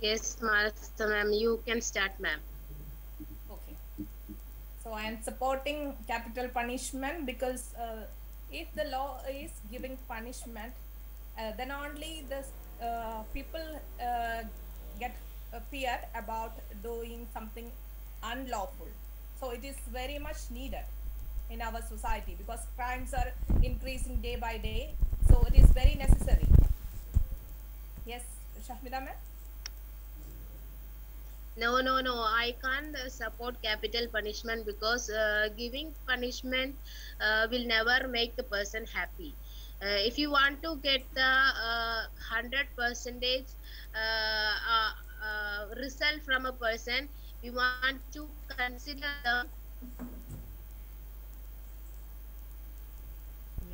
Yes, Master ma'am, you can start, ma'am. Okay. So I am supporting capital punishment because uh, if the law is giving punishment, uh, then only the uh, people uh, get uh, feared about doing something unlawful. So it is very much needed in our society because crimes are increasing day by day. So it is very necessary. Yes, Shahmida ma'am? No, no, no. I can't support capital punishment because uh, giving punishment uh, will never make the person happy. Uh, if you want to get the uh, hundred percentage uh, uh, uh, result from a person, you want to consider the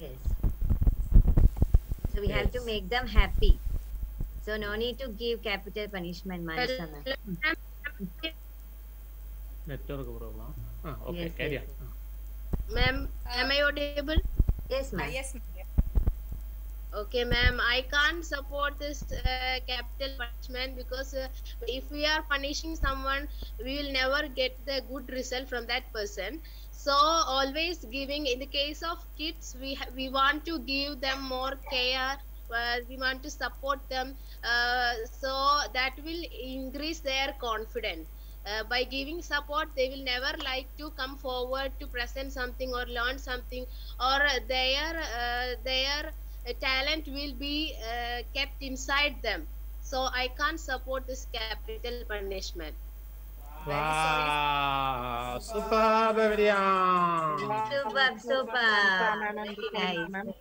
Yes. So we have to make them happy. So no need to give capital punishment, Manasa ma'am. Network problem. Ah, okay, Yes, carry yes, on. ma'am. Am I audible? Yes, Uh, ma'am. yes, ma'am. Okay, ma'am, I can't support this uh, capital punishment because uh, if we are punishing someone, we will never get the good result from that person. So always giving in the case of kids, we ha- we want to give them more care. Uh, we want to support them, uh, so that will increase their confidence. Uh, by giving support, they will never like to come forward to present something or learn something, or their uh, their talent will be kept inside them. So I can't support this capital punishment. Wow, superb everyone. Superb, superb. Very nice.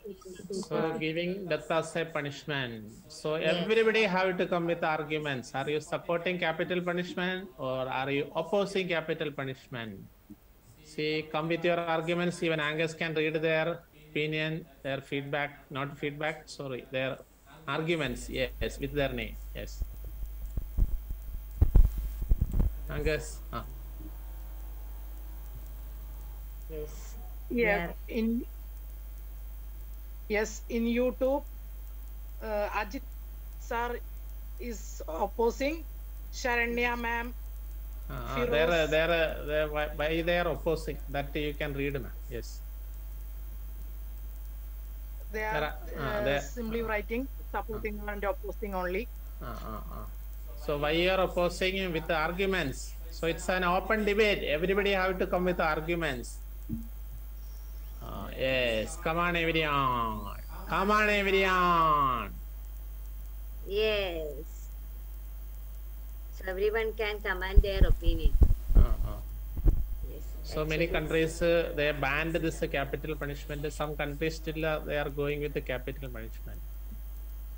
So giving death as a punishment. So everybody have to come with arguments. Are you supporting capital punishment or are you opposing capital punishment? See, come with your arguments. Even Angus can read their opinion, their feedback, not feedback, sorry, their arguments. Yes, with their name. Yes. Angus. Ah. Yes. Yeah, in yes, in YouTube, uh, Ajit sir is opposing Sharanya ma'am. Uh, there, they're, they're, they're, why why they are opposing that you can read ma'am. yes They are are- uh, uh, simply simply writing supporting and opposing only. uh, uh, uh. So why you are opposing with the arguments so it's an open debate everybody have to come with arguments uh, yes come on everyone come on everyone Yes. So everyone can command their opinion. uh, uh. Yes. so many countries uh, they banned this uh, capital punishment some countries still they are going with the capital punishment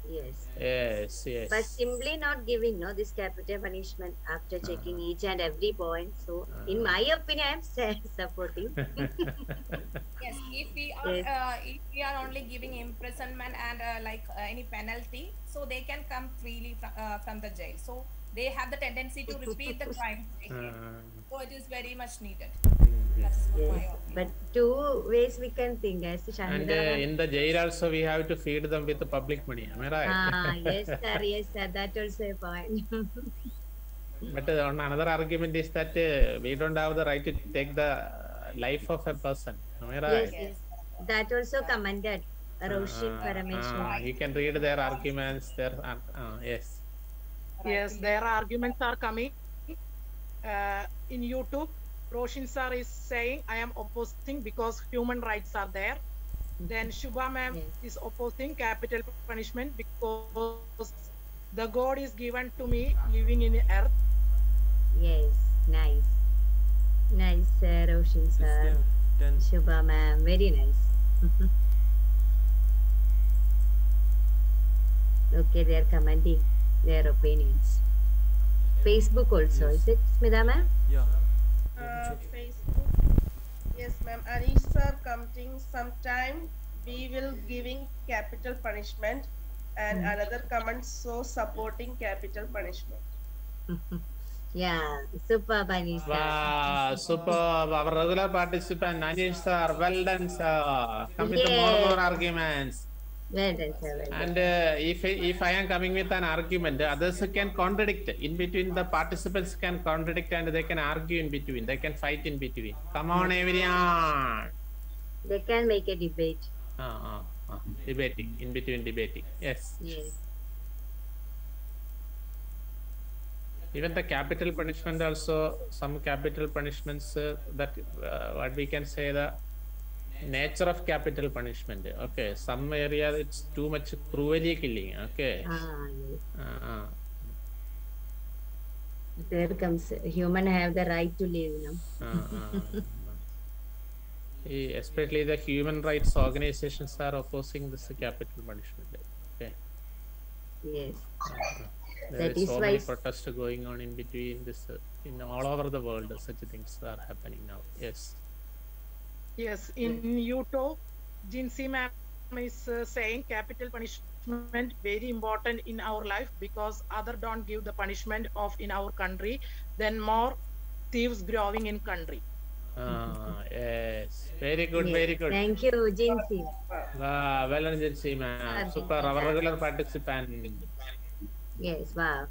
Yes. yes yes But simply not giving no this capital punishment after checking each and every point. So in my opinion, I am sa- (laughs) supporting. (laughs) Yes, if we are Yes. uh, if we are only giving imprisonment and uh, like uh, any penalty, so they can come freely from, uh, from the jail. So they have the tendency to repeat the crime. (laughs) again. Uh, So it is very much needed. yes. That's my Yes. opinion. But two ways we can think as And Shanida. uh, in the jail also we have to feed them with the public money. Am I right? ah, yes, (laughs) sir. Yes, sir. That also a point. (laughs) but uh, on another argument is that uh, we don't have the right to take the uh, life of a person. Am I right? yes, yes. That also commended. Roshin Uh, Parameshwar. uh, you can read their arguments. Their uh, uh, yes. Yes, their arguments are coming. Uh, in YouTube, Roshin sir is saying, I am opposing because human rights are there. Then Shubha ma'am is opposing capital punishment because the God is given to me living in the earth. Yes, nice. Nice, uh, Roshin sir. Shubha ma'am. Very nice. (laughs) okay, they are commenting their opinions. Facebook also, is it, Smita ma'am? Yeah. Uh, Facebook. Yes, ma'am. Anish sir commenting sometime we will giving capital punishment and Hmm. another comment so supporting capital punishment. Yeah, super Banisha. Wow, superb. Our regular participant, Anish sir. Well done, sir. Come with the more Yes. more arguments. Well done, sir. Well done. And uh, if if I am coming with an argument, the others can contradict. In between, the participants can contradict and they can argue in between. They can fight in between. Come on, everyone. They can make a debate. Uh, uh, uh, debating in between debating. Yes. Yes. Even the capital punishment also some capital punishments uh, that uh, what we can say the nature of capital punishment. Okay, some area it's too much cruelly killing. Okay. Ah, yes. Uh, uh. There comes human have the right to live, you know. Uh, Eh, especially the human rights organizations are opposing this capital punishment. Okay. Yes. There That is is so why many protests going on in between this in all over the world. Such things are happening now. Yes. Yes, in YouTube, Jinsi ma'am is uh, saying capital punishment very important in our life because other don't give the punishment of in our country, then more thieves growing in country. Ah, yes. Very good. Yes. Very good. Thank you, Jinsi. Ah, well done, Jinsi, ma'am. Ah, Super. Our regular participant. Yes, wow.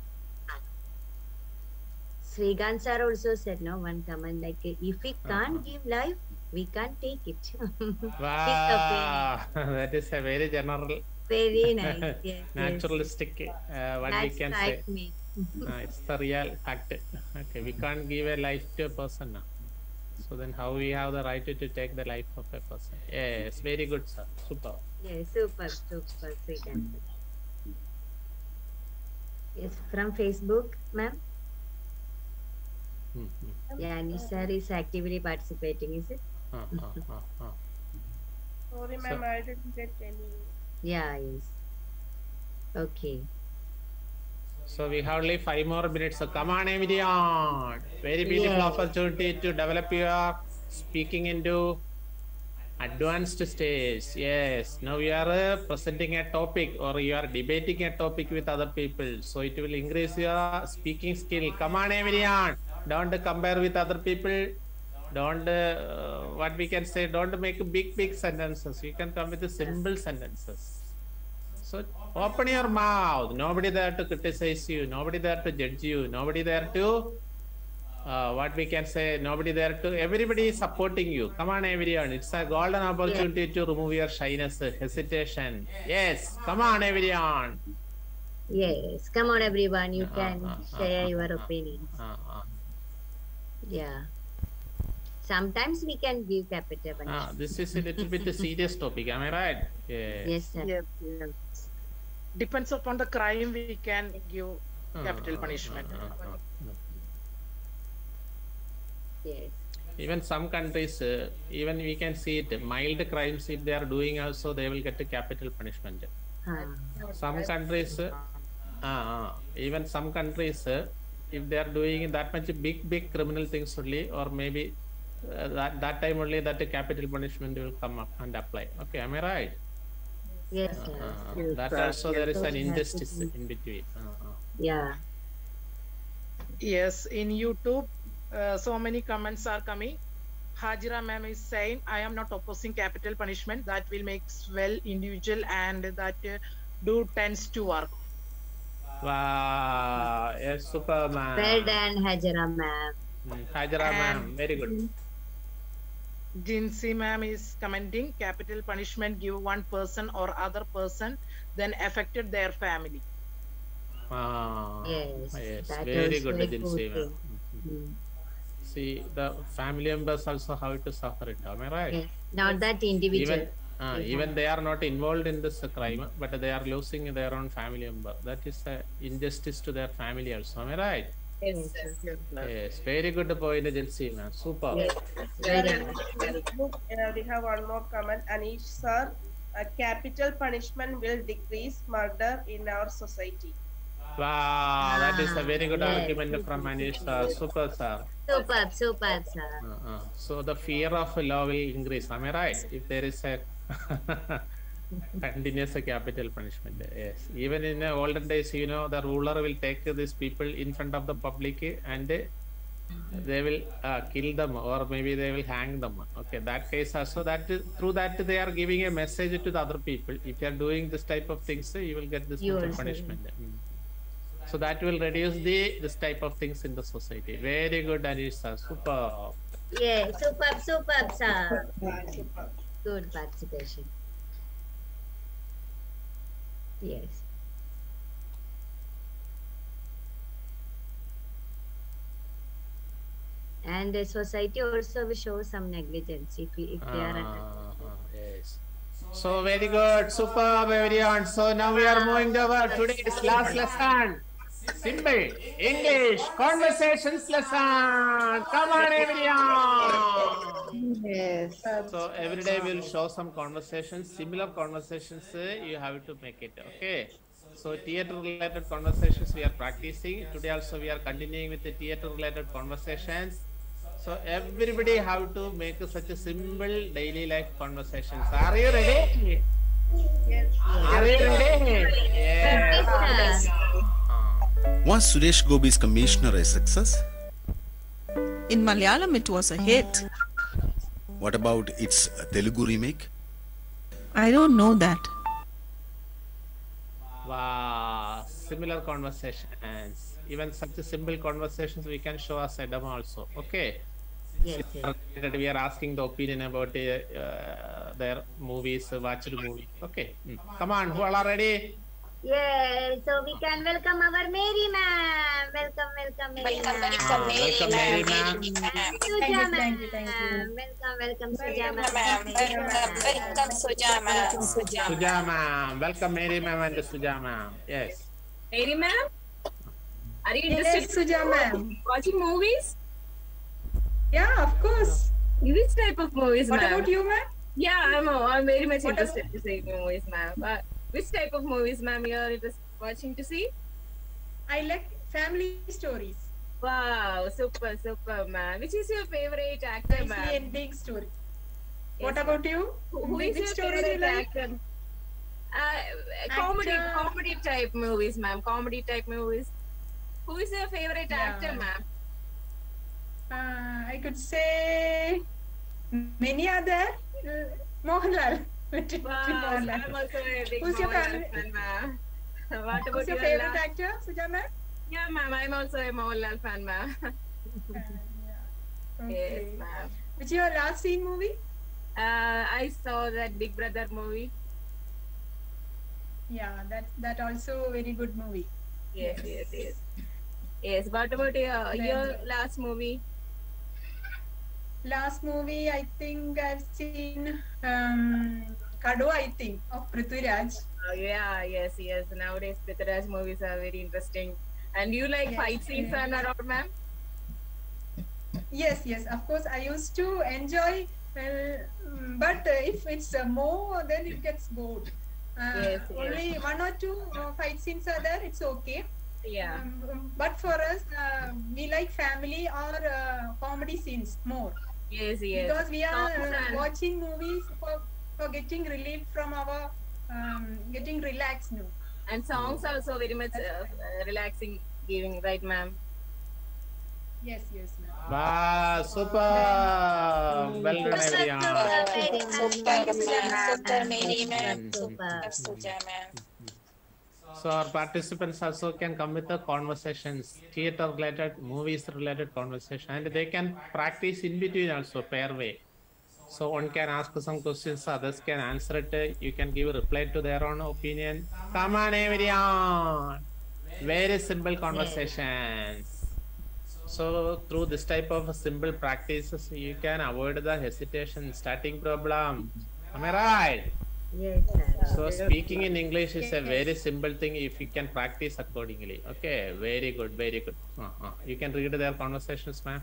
Srigant sir also said no one comment like if we can't give life, we can't take it. (laughs) Wow. (laughs) that is a very general. Very (laughs) nice. Yes, yes. naturalistic. Uh, what we can like say. me. Uh, it's the real fact. Okay, we can't give a life to a person now. So then, how we have the right to, take the life of a person? Yes, very good, sir. Super. Yes, super, super, Srigant. Yes, from Facebook, ma'am. Hmm, hmm. Yeah, Nisar is actively participating, is it? Ah, ah, ah. Sorry, ma'am, I didn't get any. Yeah, yes. Okay. So we have only five more minutes. So come on, everyone. Very beautiful Yeah. opportunity to develop your speaking into advanced stage. Yes. Now you are uh, presenting a topic or you are debating a topic with other people. So it will increase your speaking skill. Come on, everyone. Don't compare with other people. Don't uh, what we can say. Don't make big big sentences. You can come with the simple sentences. So open your mouth. Nobody there to criticize you. Nobody there to judge you. Nobody there to uh, what we can say. Nobody there to. Everybody is supporting you. Come on, everyone. It's a golden opportunity to remove your shyness, hesitation. Yes. Come on, everyone. Yes. Come on, everyone. You can ah, ah, share ah, your opinions. Ah, ah. Yeah. Sometimes we can give capital punishment. Ah, punishment. this is a little bit a serious topic. Am I right? Yes. Yes, sir. Yes, yes. Depends upon the crime, we can give capital Ah, punishment. ah, ah, ah. Yes. even some countries uh, even we can see it mild crimes if they are doing also they will get a capital punishment Ah. some countries uh, uh, even some countries uh, if they are doing that much big big criminal things only or maybe uh, that that time only that the capital punishment will come up and apply okay am i right Yes, sir. Uh, Yes, that sir. also there is an injustice be- in between uh, uh. Yeah. Yes, in YouTube, uh, so many comments are coming. Hajira ma'am is saying, I am not opposing capital punishment that will make well individual and that uh, do tends to work. wow yes superman Well done, Hajara ma'am. Mm, Hajara ma'am very good Jinsi ma'am is commenting, capital punishment give one person or other person, then affected their family. Ah, Yes, yes, that very good, very Jinsi, good ma'am. Mm. See, the family members also have to suffer it. Am I right? Yes. Not that individual. Even, uh, They even they are not involved in this crime, but they are losing their own family member. That is a injustice to their family also. Am I right? Yes, sir. Yes, very good point, Jinsi, ma'am. Super. Facebook, uh, we have one more comment. Anish sir, uh, capital punishment will decrease murder in our society. Wow, that is a very good yes. argument from Manish. sir. Super, sir. Superb, superb, sir. Uh, uh, so the fear of law will increase. Am I right? If there is a (laughs) continuous capital punishment. Yes. Even in the olden days, you know, the ruler will take these people in front of the public and they will uh, kill them or maybe they will hang them. Okay, that case also that through that they are giving a message to the other people. If you are doing this type of things, you will get this much punishment. Mm. So that will reduce the this type of things in the society. Very good, Anish sir. Super. Yeah, superb, superb, sir. Good participation. Yes. And the society also will show some negligence if, we, if they are. Ah, yes. So very good, superb everyone. So now we are moving our today's last lesson. Simple English conversations lesson. Come on everyone. Yes. So every day we'll show some conversations, similar conversations. uh, You have to make it. Okay. So theater related conversations we are practicing. Today also we are continuing with the theater related conversations. So everybody have to make such a simple daily life conversations. Are you ready? Yes. Are you ready? Yes. Was Suresh Gopi's commissioner a success? In Malayalam, it was a hit. What about its Telugu remake? I don't know that. Wow, similar conversations. Even such a simple conversations we can show as Adam also. Okay. Yes, That we are asking the opinion about uh, their movies, watched movie. Okay. Mm. Come on, who are ready? Yes, so we can welcome our Mary ma'am. Welcome, welcome, Mary Welcome, ma'am. welcome, Mary Welcome, Mary ma'am. Suja ma'am. Welcome, welcome, Suja ma'am. Welcome, welcome, Suja ma'am. Suja. Suja ma'am. Welcome, Mary ma'am and Suja ma'am. Yes. Mary ma'am, are you Yes, interested Suja in ma'am. watching movies? Yeah, of course. Which type of movies, What about you, ma'am? Yeah, I'm, I'm very much interested to see movies, ma'am. But which type of movies, ma'am, you are watching to see? I like family stories. Wow, super, super, ma'am. Which is your favorite actor, ma'am? ending story. What about you? Who, who is Which your story do you favorite like? actor? Uh, comedy, Actor. comedy type movies, ma'am. Comedy type movies. Who is your favorite Yeah. actor, ma'am? Uh, I could say many other. Uh, Mohanlal. Let it be Wow, I'm also a big Who's your family? fan, ma'am. What about Who's your favorite last- actor, Suja ma'am? Yeah, ma'am. I'm also a Mohanlal fan, ma'am. (laughs) Yes, Okay. ma'am. Which your last seen movie? Uh, I saw that Big Brother movie. Yeah, that that also very good movie. Yes, yes, yes. Yes. What about your, your last movie? Last movie, I think I've seen um, Kado, I think, of Prithviraj. Oh, yeah, yes, yes. Nowadays, Prithviraj movies are very interesting. And you like Yes, fight scenes yes. and around, ma'am? Yes, yes, of course. I used to enjoy, uh, mm, but uh, if it's uh, more, then it gets bored. Uh, Yes, yes. Only one or two uh, fight scenes are there. It's okay. Yeah. Um, but for us, uh, we like family or uh, comedy scenes more Yes, yes. because we are uh, watching movies for, for getting relief from our um, getting relaxed now. And songs are also very much uh, uh, relaxing, giving, right, ma'am? Yes, yes, ma'am. Wow, super. Well done, everyone. Super, super, Mary ma'am. Super. Suja ma'am. So our participants also can come with the conversations, theater related, movies related conversation, and they can practice in between also pair way. So one can ask some questions, others can answer it. You can give a reply to their own opinion. Come on, everyone. Very simple conversations. So through this type of simple practices, you can avoid the hesitation, starting problem. Am I right? Yes. So speaking in English is a very simple thing if you can practice accordingly. Okay, very good, very good. Uh, uh. You can read their conversations, ma'am.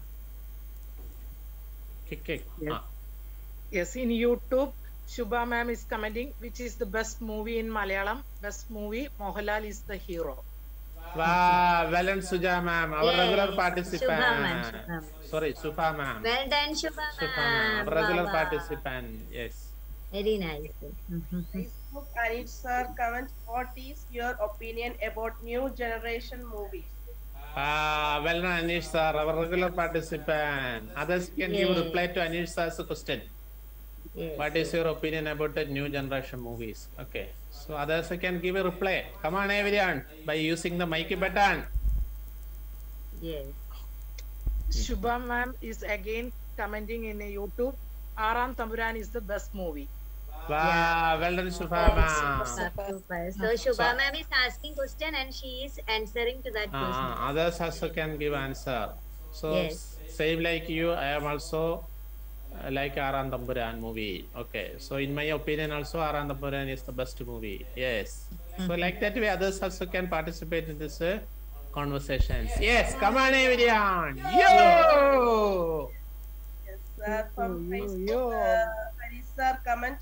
Kick, kick. Yes. Uh. Yes, in YouTube, Shubha ma'am is commenting which is the best movie in Malayalam. Best movie, Mohanlal is the hero. Wow, well done, Suja ma'am, our Yes, regular participant. Shubha ma'am, Shubha ma'am. Sorry, Supa ma'am. Well done, Shubha Supa ma'am, ma'am. our regular Wow, wow. participant. Yes. Very nice. Facebook Anish sir comment what is your opinion about new generation movies? Ah, well done, Anish sir, our regular participant. Others can give Yes. reply to Anish sir's question. Yes. What is your opinion about the new generation movies? Okay, so others can give a reply. Come on, everyone, by using the mic button. Yes. Shubha ma'am is again commenting in a YouTube. Aaram Thampuran is the best movie. Wow, well done, Shubha ma'am. Super. So Shubha ma'am is asking question and she is answering to that question. Uh, others also can give answer. So Yes. same like you, I am also uh, like Aaram Thampuran movie. Okay, so in my opinion, also Aaram Thampuran is the best movie. Yes. So like that way, others also can participate in this uh, conversations. Yes, come on, everyone. Yo. Yes, sir. From Facebook, uh, Harish sir comment.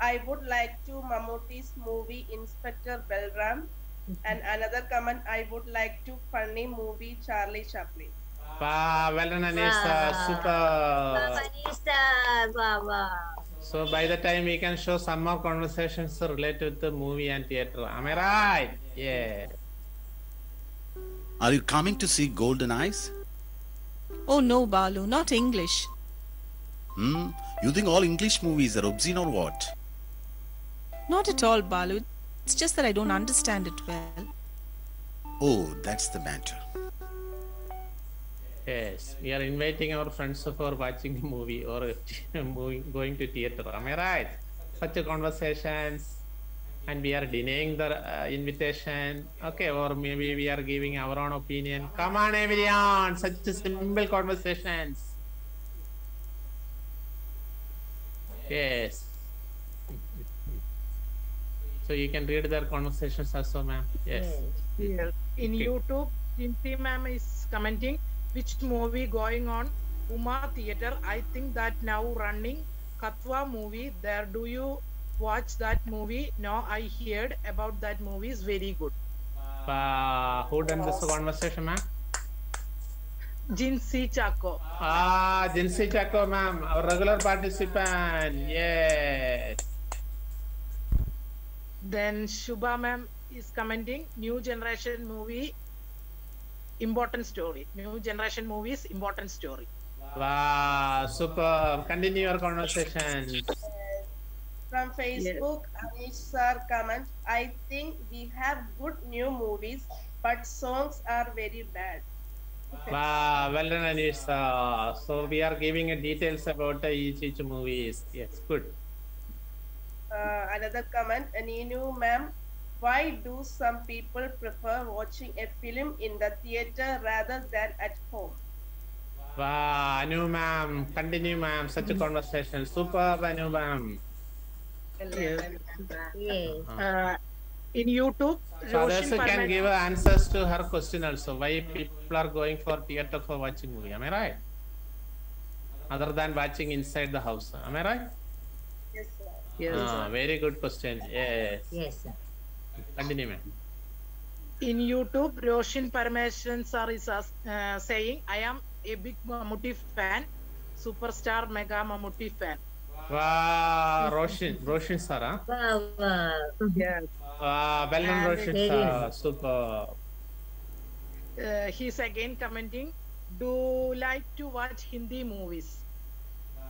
I would like to Mammootty's movie Inspector Balram, (laughs) and another comment. I would like to funny movie Charlie Chaplin. Wow, well done, Anissa. Wow. Super. Vanessa, wow, wow. So by the time we can show some more conversations related to the movie and theater. Am I right? Yeah. Are you coming to see Golden Eyes? Oh no, Balu, not English. Hmm? You think all English movies are obscene or what? Not at all, Balu. It's just that I don't understand it well. Oh, that's the matter. Yes, we are inviting our friends for watching the movie or (laughs) going to theater. Am I right? Such a conversations, and we are denying the uh, invitation. Okay, or maybe we are giving our own opinion. Come on, everyone! Such a simple conversations. Yes. So you can read their conversations also, ma'am. Yes. Yes. In Okay. YouTube, Tinti ma'am is commenting which movie going on Uma Theatre. I think that now running Kaduva movie there. Do you watch that movie? No, I heard about that movie. is very good. Uh, who done this conversation, ma'am? Jinsi Chaco. Ah, Jinsi Chaco, ma'am, our regular participant. Yes. Then Shubha ma'am is commenting new generation movie important story. New generation movies important story. Wow, super. Continue your conversation. From Facebook, Anish sir comment, I think we have good new movies, but songs are very bad. Wow, well done, Anish. Uh, so we are giving uh, details about uh, each each movies. Yes, good. Uh, another comment, Ninu ma'am, why do some people prefer watching a film in the theater rather than at home? Wow, Anu ma'am, continue ma'am, such a conversation. Superb, Anu ma'am. Uh, in YouTube, So others Roshin can Parman- give answers to her question also. Why people are going for theater for watching movie? Am I right? Other than watching inside the house. Am I right? Yes, Ah, very good question. Yes. Yes, sir. Continue, ma'am. in YouTube, Roshin Parameswaran sir is uh, saying, I am a big Mammootty fan, superstar mega Mammootty fan. Wow, Roshin, (laughs) Roshin sir, huh? Wow, wow. Yes. Wow, well done, And Roshin sir. Super. Uh, he's again commenting, do like to watch Hindi movies.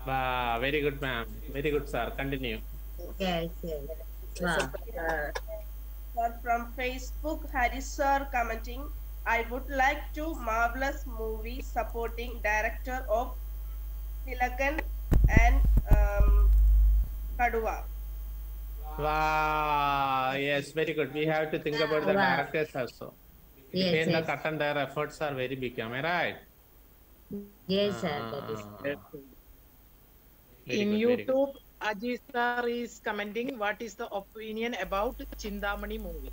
Wow, very good, ma'am. Very good, sir. Continue. Yes, yes. Wow. Uh, from Facebook, Harris sir commenting, I would like to marvelous movie supporting director of Tilakan and um, Kaduva. Wow, yes, very good. We have to think about the Wow. directors also. Yes, Between the yes. cut and their efforts are very big. Am I right? Yes, sir. Ah, That is ah, ah. correct. Very in good, very good. YouTube, Ajit sir is commenting, what is the opinion about Chindamani movie?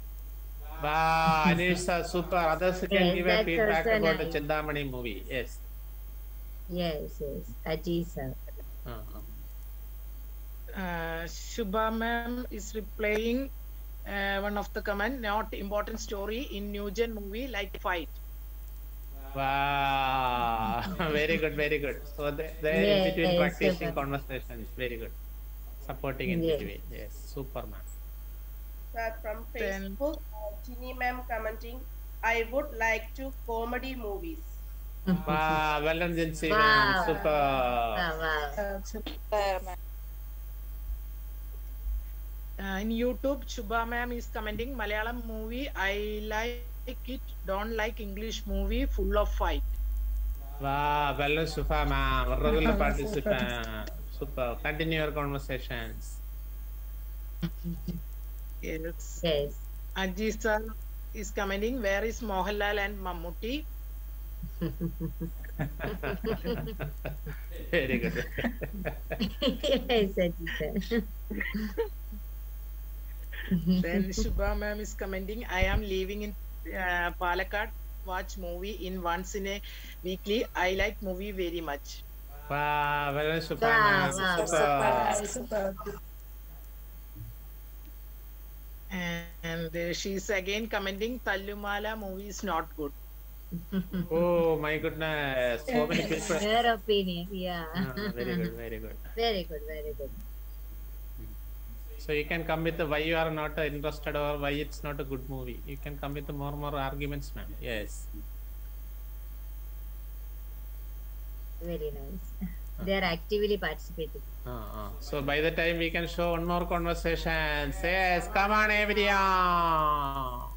Wow, Anish sir, super. Others can Yes, give a feedback also about the nice. Chindamani movie. Yes. Yes, yes. Ajit, sir. Ah, ah. Uh, Shubha ma'am is replying uh, one of the comment, not important story in new gen movie like fight. Wow, (laughs) very good, very good. So they, they're in between Yes, practicing super. conversations. Very good. Supporting in Yes. way. Yes, Superman. Sir, from Then- Facebook, uh, Ginny ma'am commenting, I would like to comedy movies. (laughs) Wow, well done, Jinsi, ma'am. Wow. Super. Wow, wow. Super, ma'am. Uh, in YouTube, Shubha ma'am is commenting Malayalam movie. I like it. Don't like English movie full of fight. Wow, well done, Sufa, ma'am. (laughs) Regular participant. Super. Continue your conversations. Yes. Yes. Ajit sir is commenting. Where is Mohanlal and Mammootty? (laughs) very good. yes, Ajit, sir. then Shubha ma'am is commenting. I am living in uh, Palakkad. Watch movie in once in a weekly. I like movie very much. Wow, well done, Sufa, Wow, ma'am. wow. Super. Super. And, and uh, she's again commenting. Thallumaala movie is not good. (laughs) Oh my goodness. So many people. Her opinion, yeah. Ah, very good, very good. (laughs) Very good, very good. So you can come with the why you are not uh, interested or why it's not a good movie. You can come with the more more arguments, ma'am. Yes. Very nice. They are actively participating. Uh, uh. So by the time we can show one more conversation. Yes, come on everyone.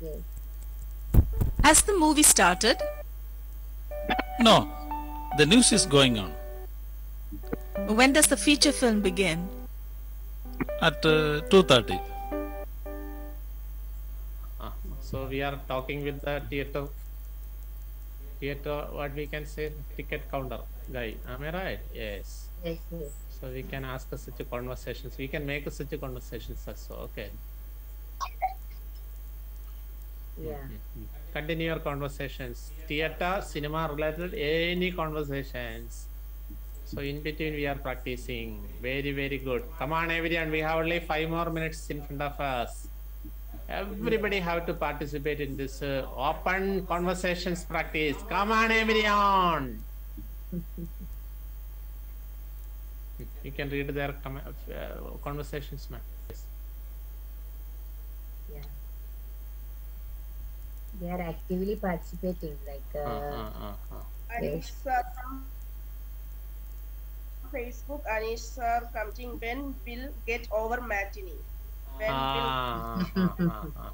Yes. Has the movie started? No, the news is going on When does the feature film begin? at uh, 2.30. Uh, so we are talking with the theater, theater, what we can say, ticket counter guy. Am I right? Yes. Yes, yes. So we can ask such a conversations. We can make such a conversations also. Okay. Yeah. Mm, mm. Continue your conversations. Theater, cinema related, any conversations. So in between we are practicing. Very, very good. Come on everyone, we have only five more minutes in front of us. Everybody have to participate in this uh, open conversations practice. Come on everyone. You can read their com- uh, conversations, ma'am. Yes. Yeah. They are actively participating, like. Uh, Uh, uh, uh, uh. Anish sir from Facebook, Anish sir commenting when will get over matinee. When Ah, ah, ah, ah.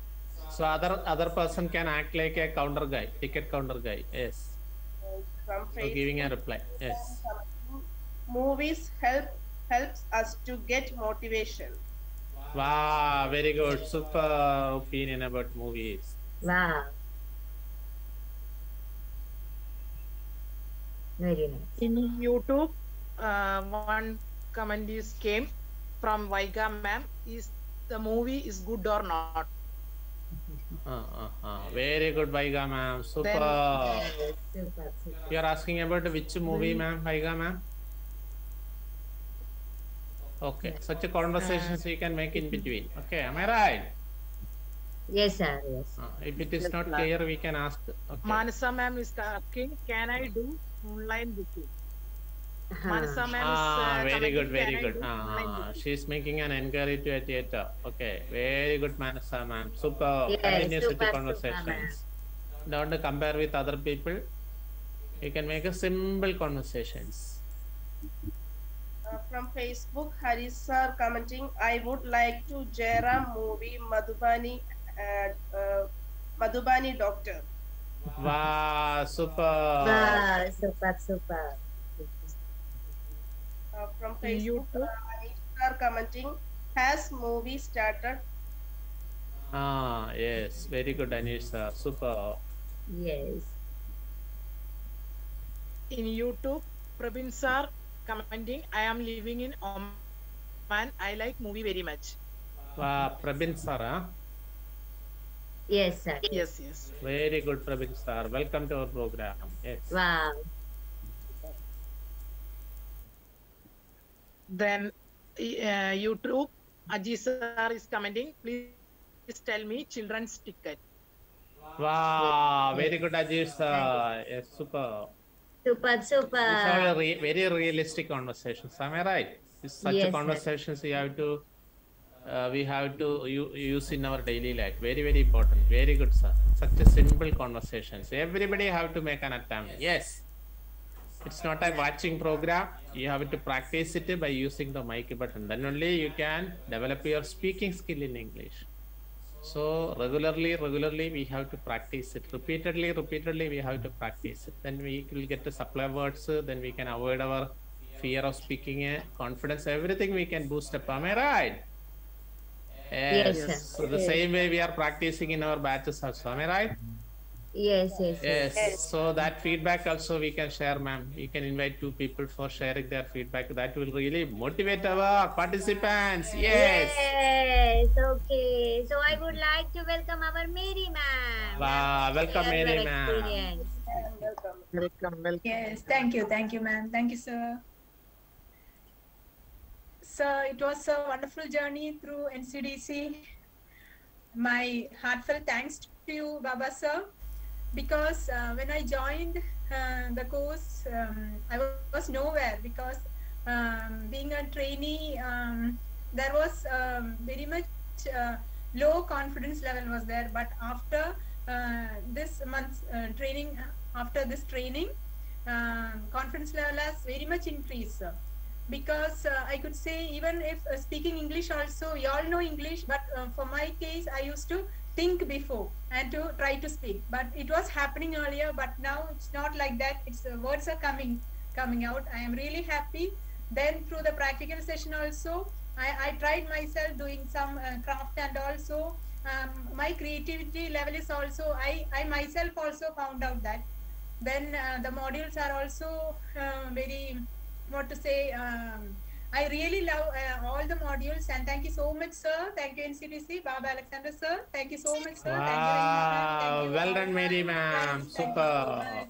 So other other person can act like a counter guy, ticket counter guy. Yes. will So giving a reply. Yes. movies help helps us to get motivation. Wow, very good. Super opinion about movies. Wow. Very nice. In YouTube, uh, one comment is came from Vaiga ma'am. Is the movie is good or not? Uh, uh, uh. Very good, Vaiga ma'am. Super. Yes, super, super. You are asking about which movie, ma'am? Vaiga ma'am? Okay, such a conversations we can make in between. Okay, am I right? Yes, sir. Yes. Uh, if it is Yes, not clear, we can ask. Okay. Manasa ma'am is asking, can I do online booking? Manasa Ah, very good, very good. Ah, booking? she's making an inquiry to a theater. Okay, very good, Manasa ma'am. Super. Yes, Continue super, with the super, conversations. Don't compare with other people. You can make a simple conversations. Uh, from Facebook, Haris sir commenting, I would like to Jairam movie Madhubani, uh, uh, Madhubani Doctor. Wow, super. Wow, super, super. Uh, from Facebook, uh, Anish sir commenting, has movie started? Ah, yes, very good, Anish sir. Super. Yes. In YouTube, Prabin sir commenting, I am living in Oman. I like movie very much. Wow, Prabin sir, huh? Yes, sir. Yes, yes. Very good, Prabin sir. Welcome to our program. Yes. Wow. Then uh, YouTube, Aji sir is commenting, please tell me children's ticket. Wow, very good, Ajit sir. Yes, super. Super, These are super. re- very realistic conversations. Am I right? It's such Yes, a sir. conversations we have to uh, we have to use in our daily life. Very very important. Very good, sir. Such a simple conversations. Everybody have to make an attempt. Yes. It's not a watching program. You have to practice it by using the mic button. Then only you can develop your speaking skill in English. So regularly, regularly we have to practice it. Repeatedly, repeatedly we have to practice it. Then we will get the supply words. Then we can avoid our fear of speaking, uh, confidence, everything we can boost up. Am I right? Yes, Yes. So the same way we are practicing in our batches also. Am I right? Yes, yes, Yes. So that feedback also we can share, ma'am. We can invite two people for sharing their feedback. That will really motivate our participants. Yes. Yes, okay. So I would like to welcome our Mary ma'am. Wow, welcome, Share Mary ma'am. Welcome. Welcome, welcome. Yes, thank you, thank you, ma'am. Thank you, sir. So it was a wonderful journey through NCDC. My heartfelt thanks to you, Baba sir, because uh, when I joined uh, the course, um, I was nowhere because um, being a trainee, um, there was um, very much uh, low confidence level was there. But after uh, this month's uh, training, after this training, um, confidence level has very much increased. Because uh, I could say even if uh, speaking English also, you all know English, but uh, for my case, I used to think before and to try to speak. But it was happening earlier, but now it's not like that. It's uh, words are coming coming out. I am really happy. Then through the practical session also, I, I tried myself doing some uh, craft and also um, my creativity level is also I, I myself also found out that then uh, the modules are also uh, very what to say um, I really love uh, all the modules and thank you so much, sir. Thank you, NCDC. Baba Alexander, sir. Thank you so much, sir. Thank you very much. Thank Wow, you well all. done, Mary ma'am. Super.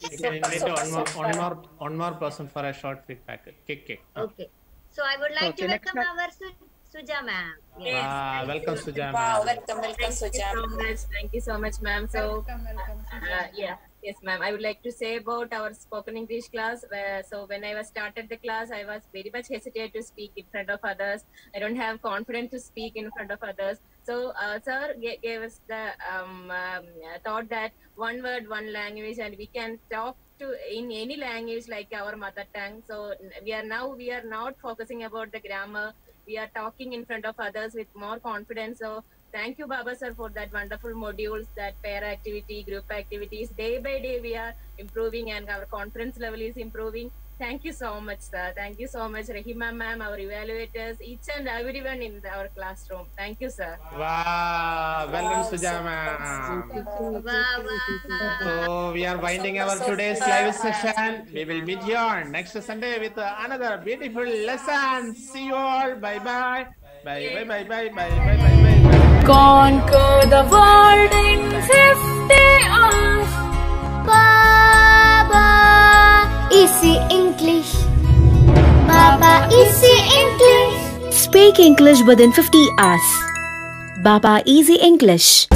You can invite one more, one more, one more person for a short feedback. Kick, kick. Okay. So I would like Okay, to next welcome our Su- Suja ma'am. Yes. Wow, welcome, Suja Wow, welcome, welcome, Thank you Suja. so much. Thank you so much, ma'am. So, Welcome, welcome. uh, yeah, yes, ma'am. I would like to say about our spoken English class. Where, so when I was started the class, I was very much hesitant to speak in front of others. I don't have confidence to speak in front of others. So, uh, sir ga- gave us the um, um, thought that one word, one language, and we can talk to in any language like our mother tongue. So we are now we are not focusing about the grammar. We are talking in front of others with more confidence. So thank you, Baba sir, for that wonderful modules, that pair activity, group activities. Day by day, we are improving, and our conference level is improving. Thank you so much, sir. Thank you so much, Rahima ma'am, our evaluators, each and everyone in our classroom. Thank you, sir. Wow, well done, Suja ma'am. So we are winding our today's live session. We will meet you on next Sunday with another beautiful lesson. See you all. Bye-bye. Bye-bye. Bye bye bye. Bye bye bye Conquer the world in 50 hours. Baba, easy English. Baba, easy English. Speak English within 50 hours. Baba, easy English.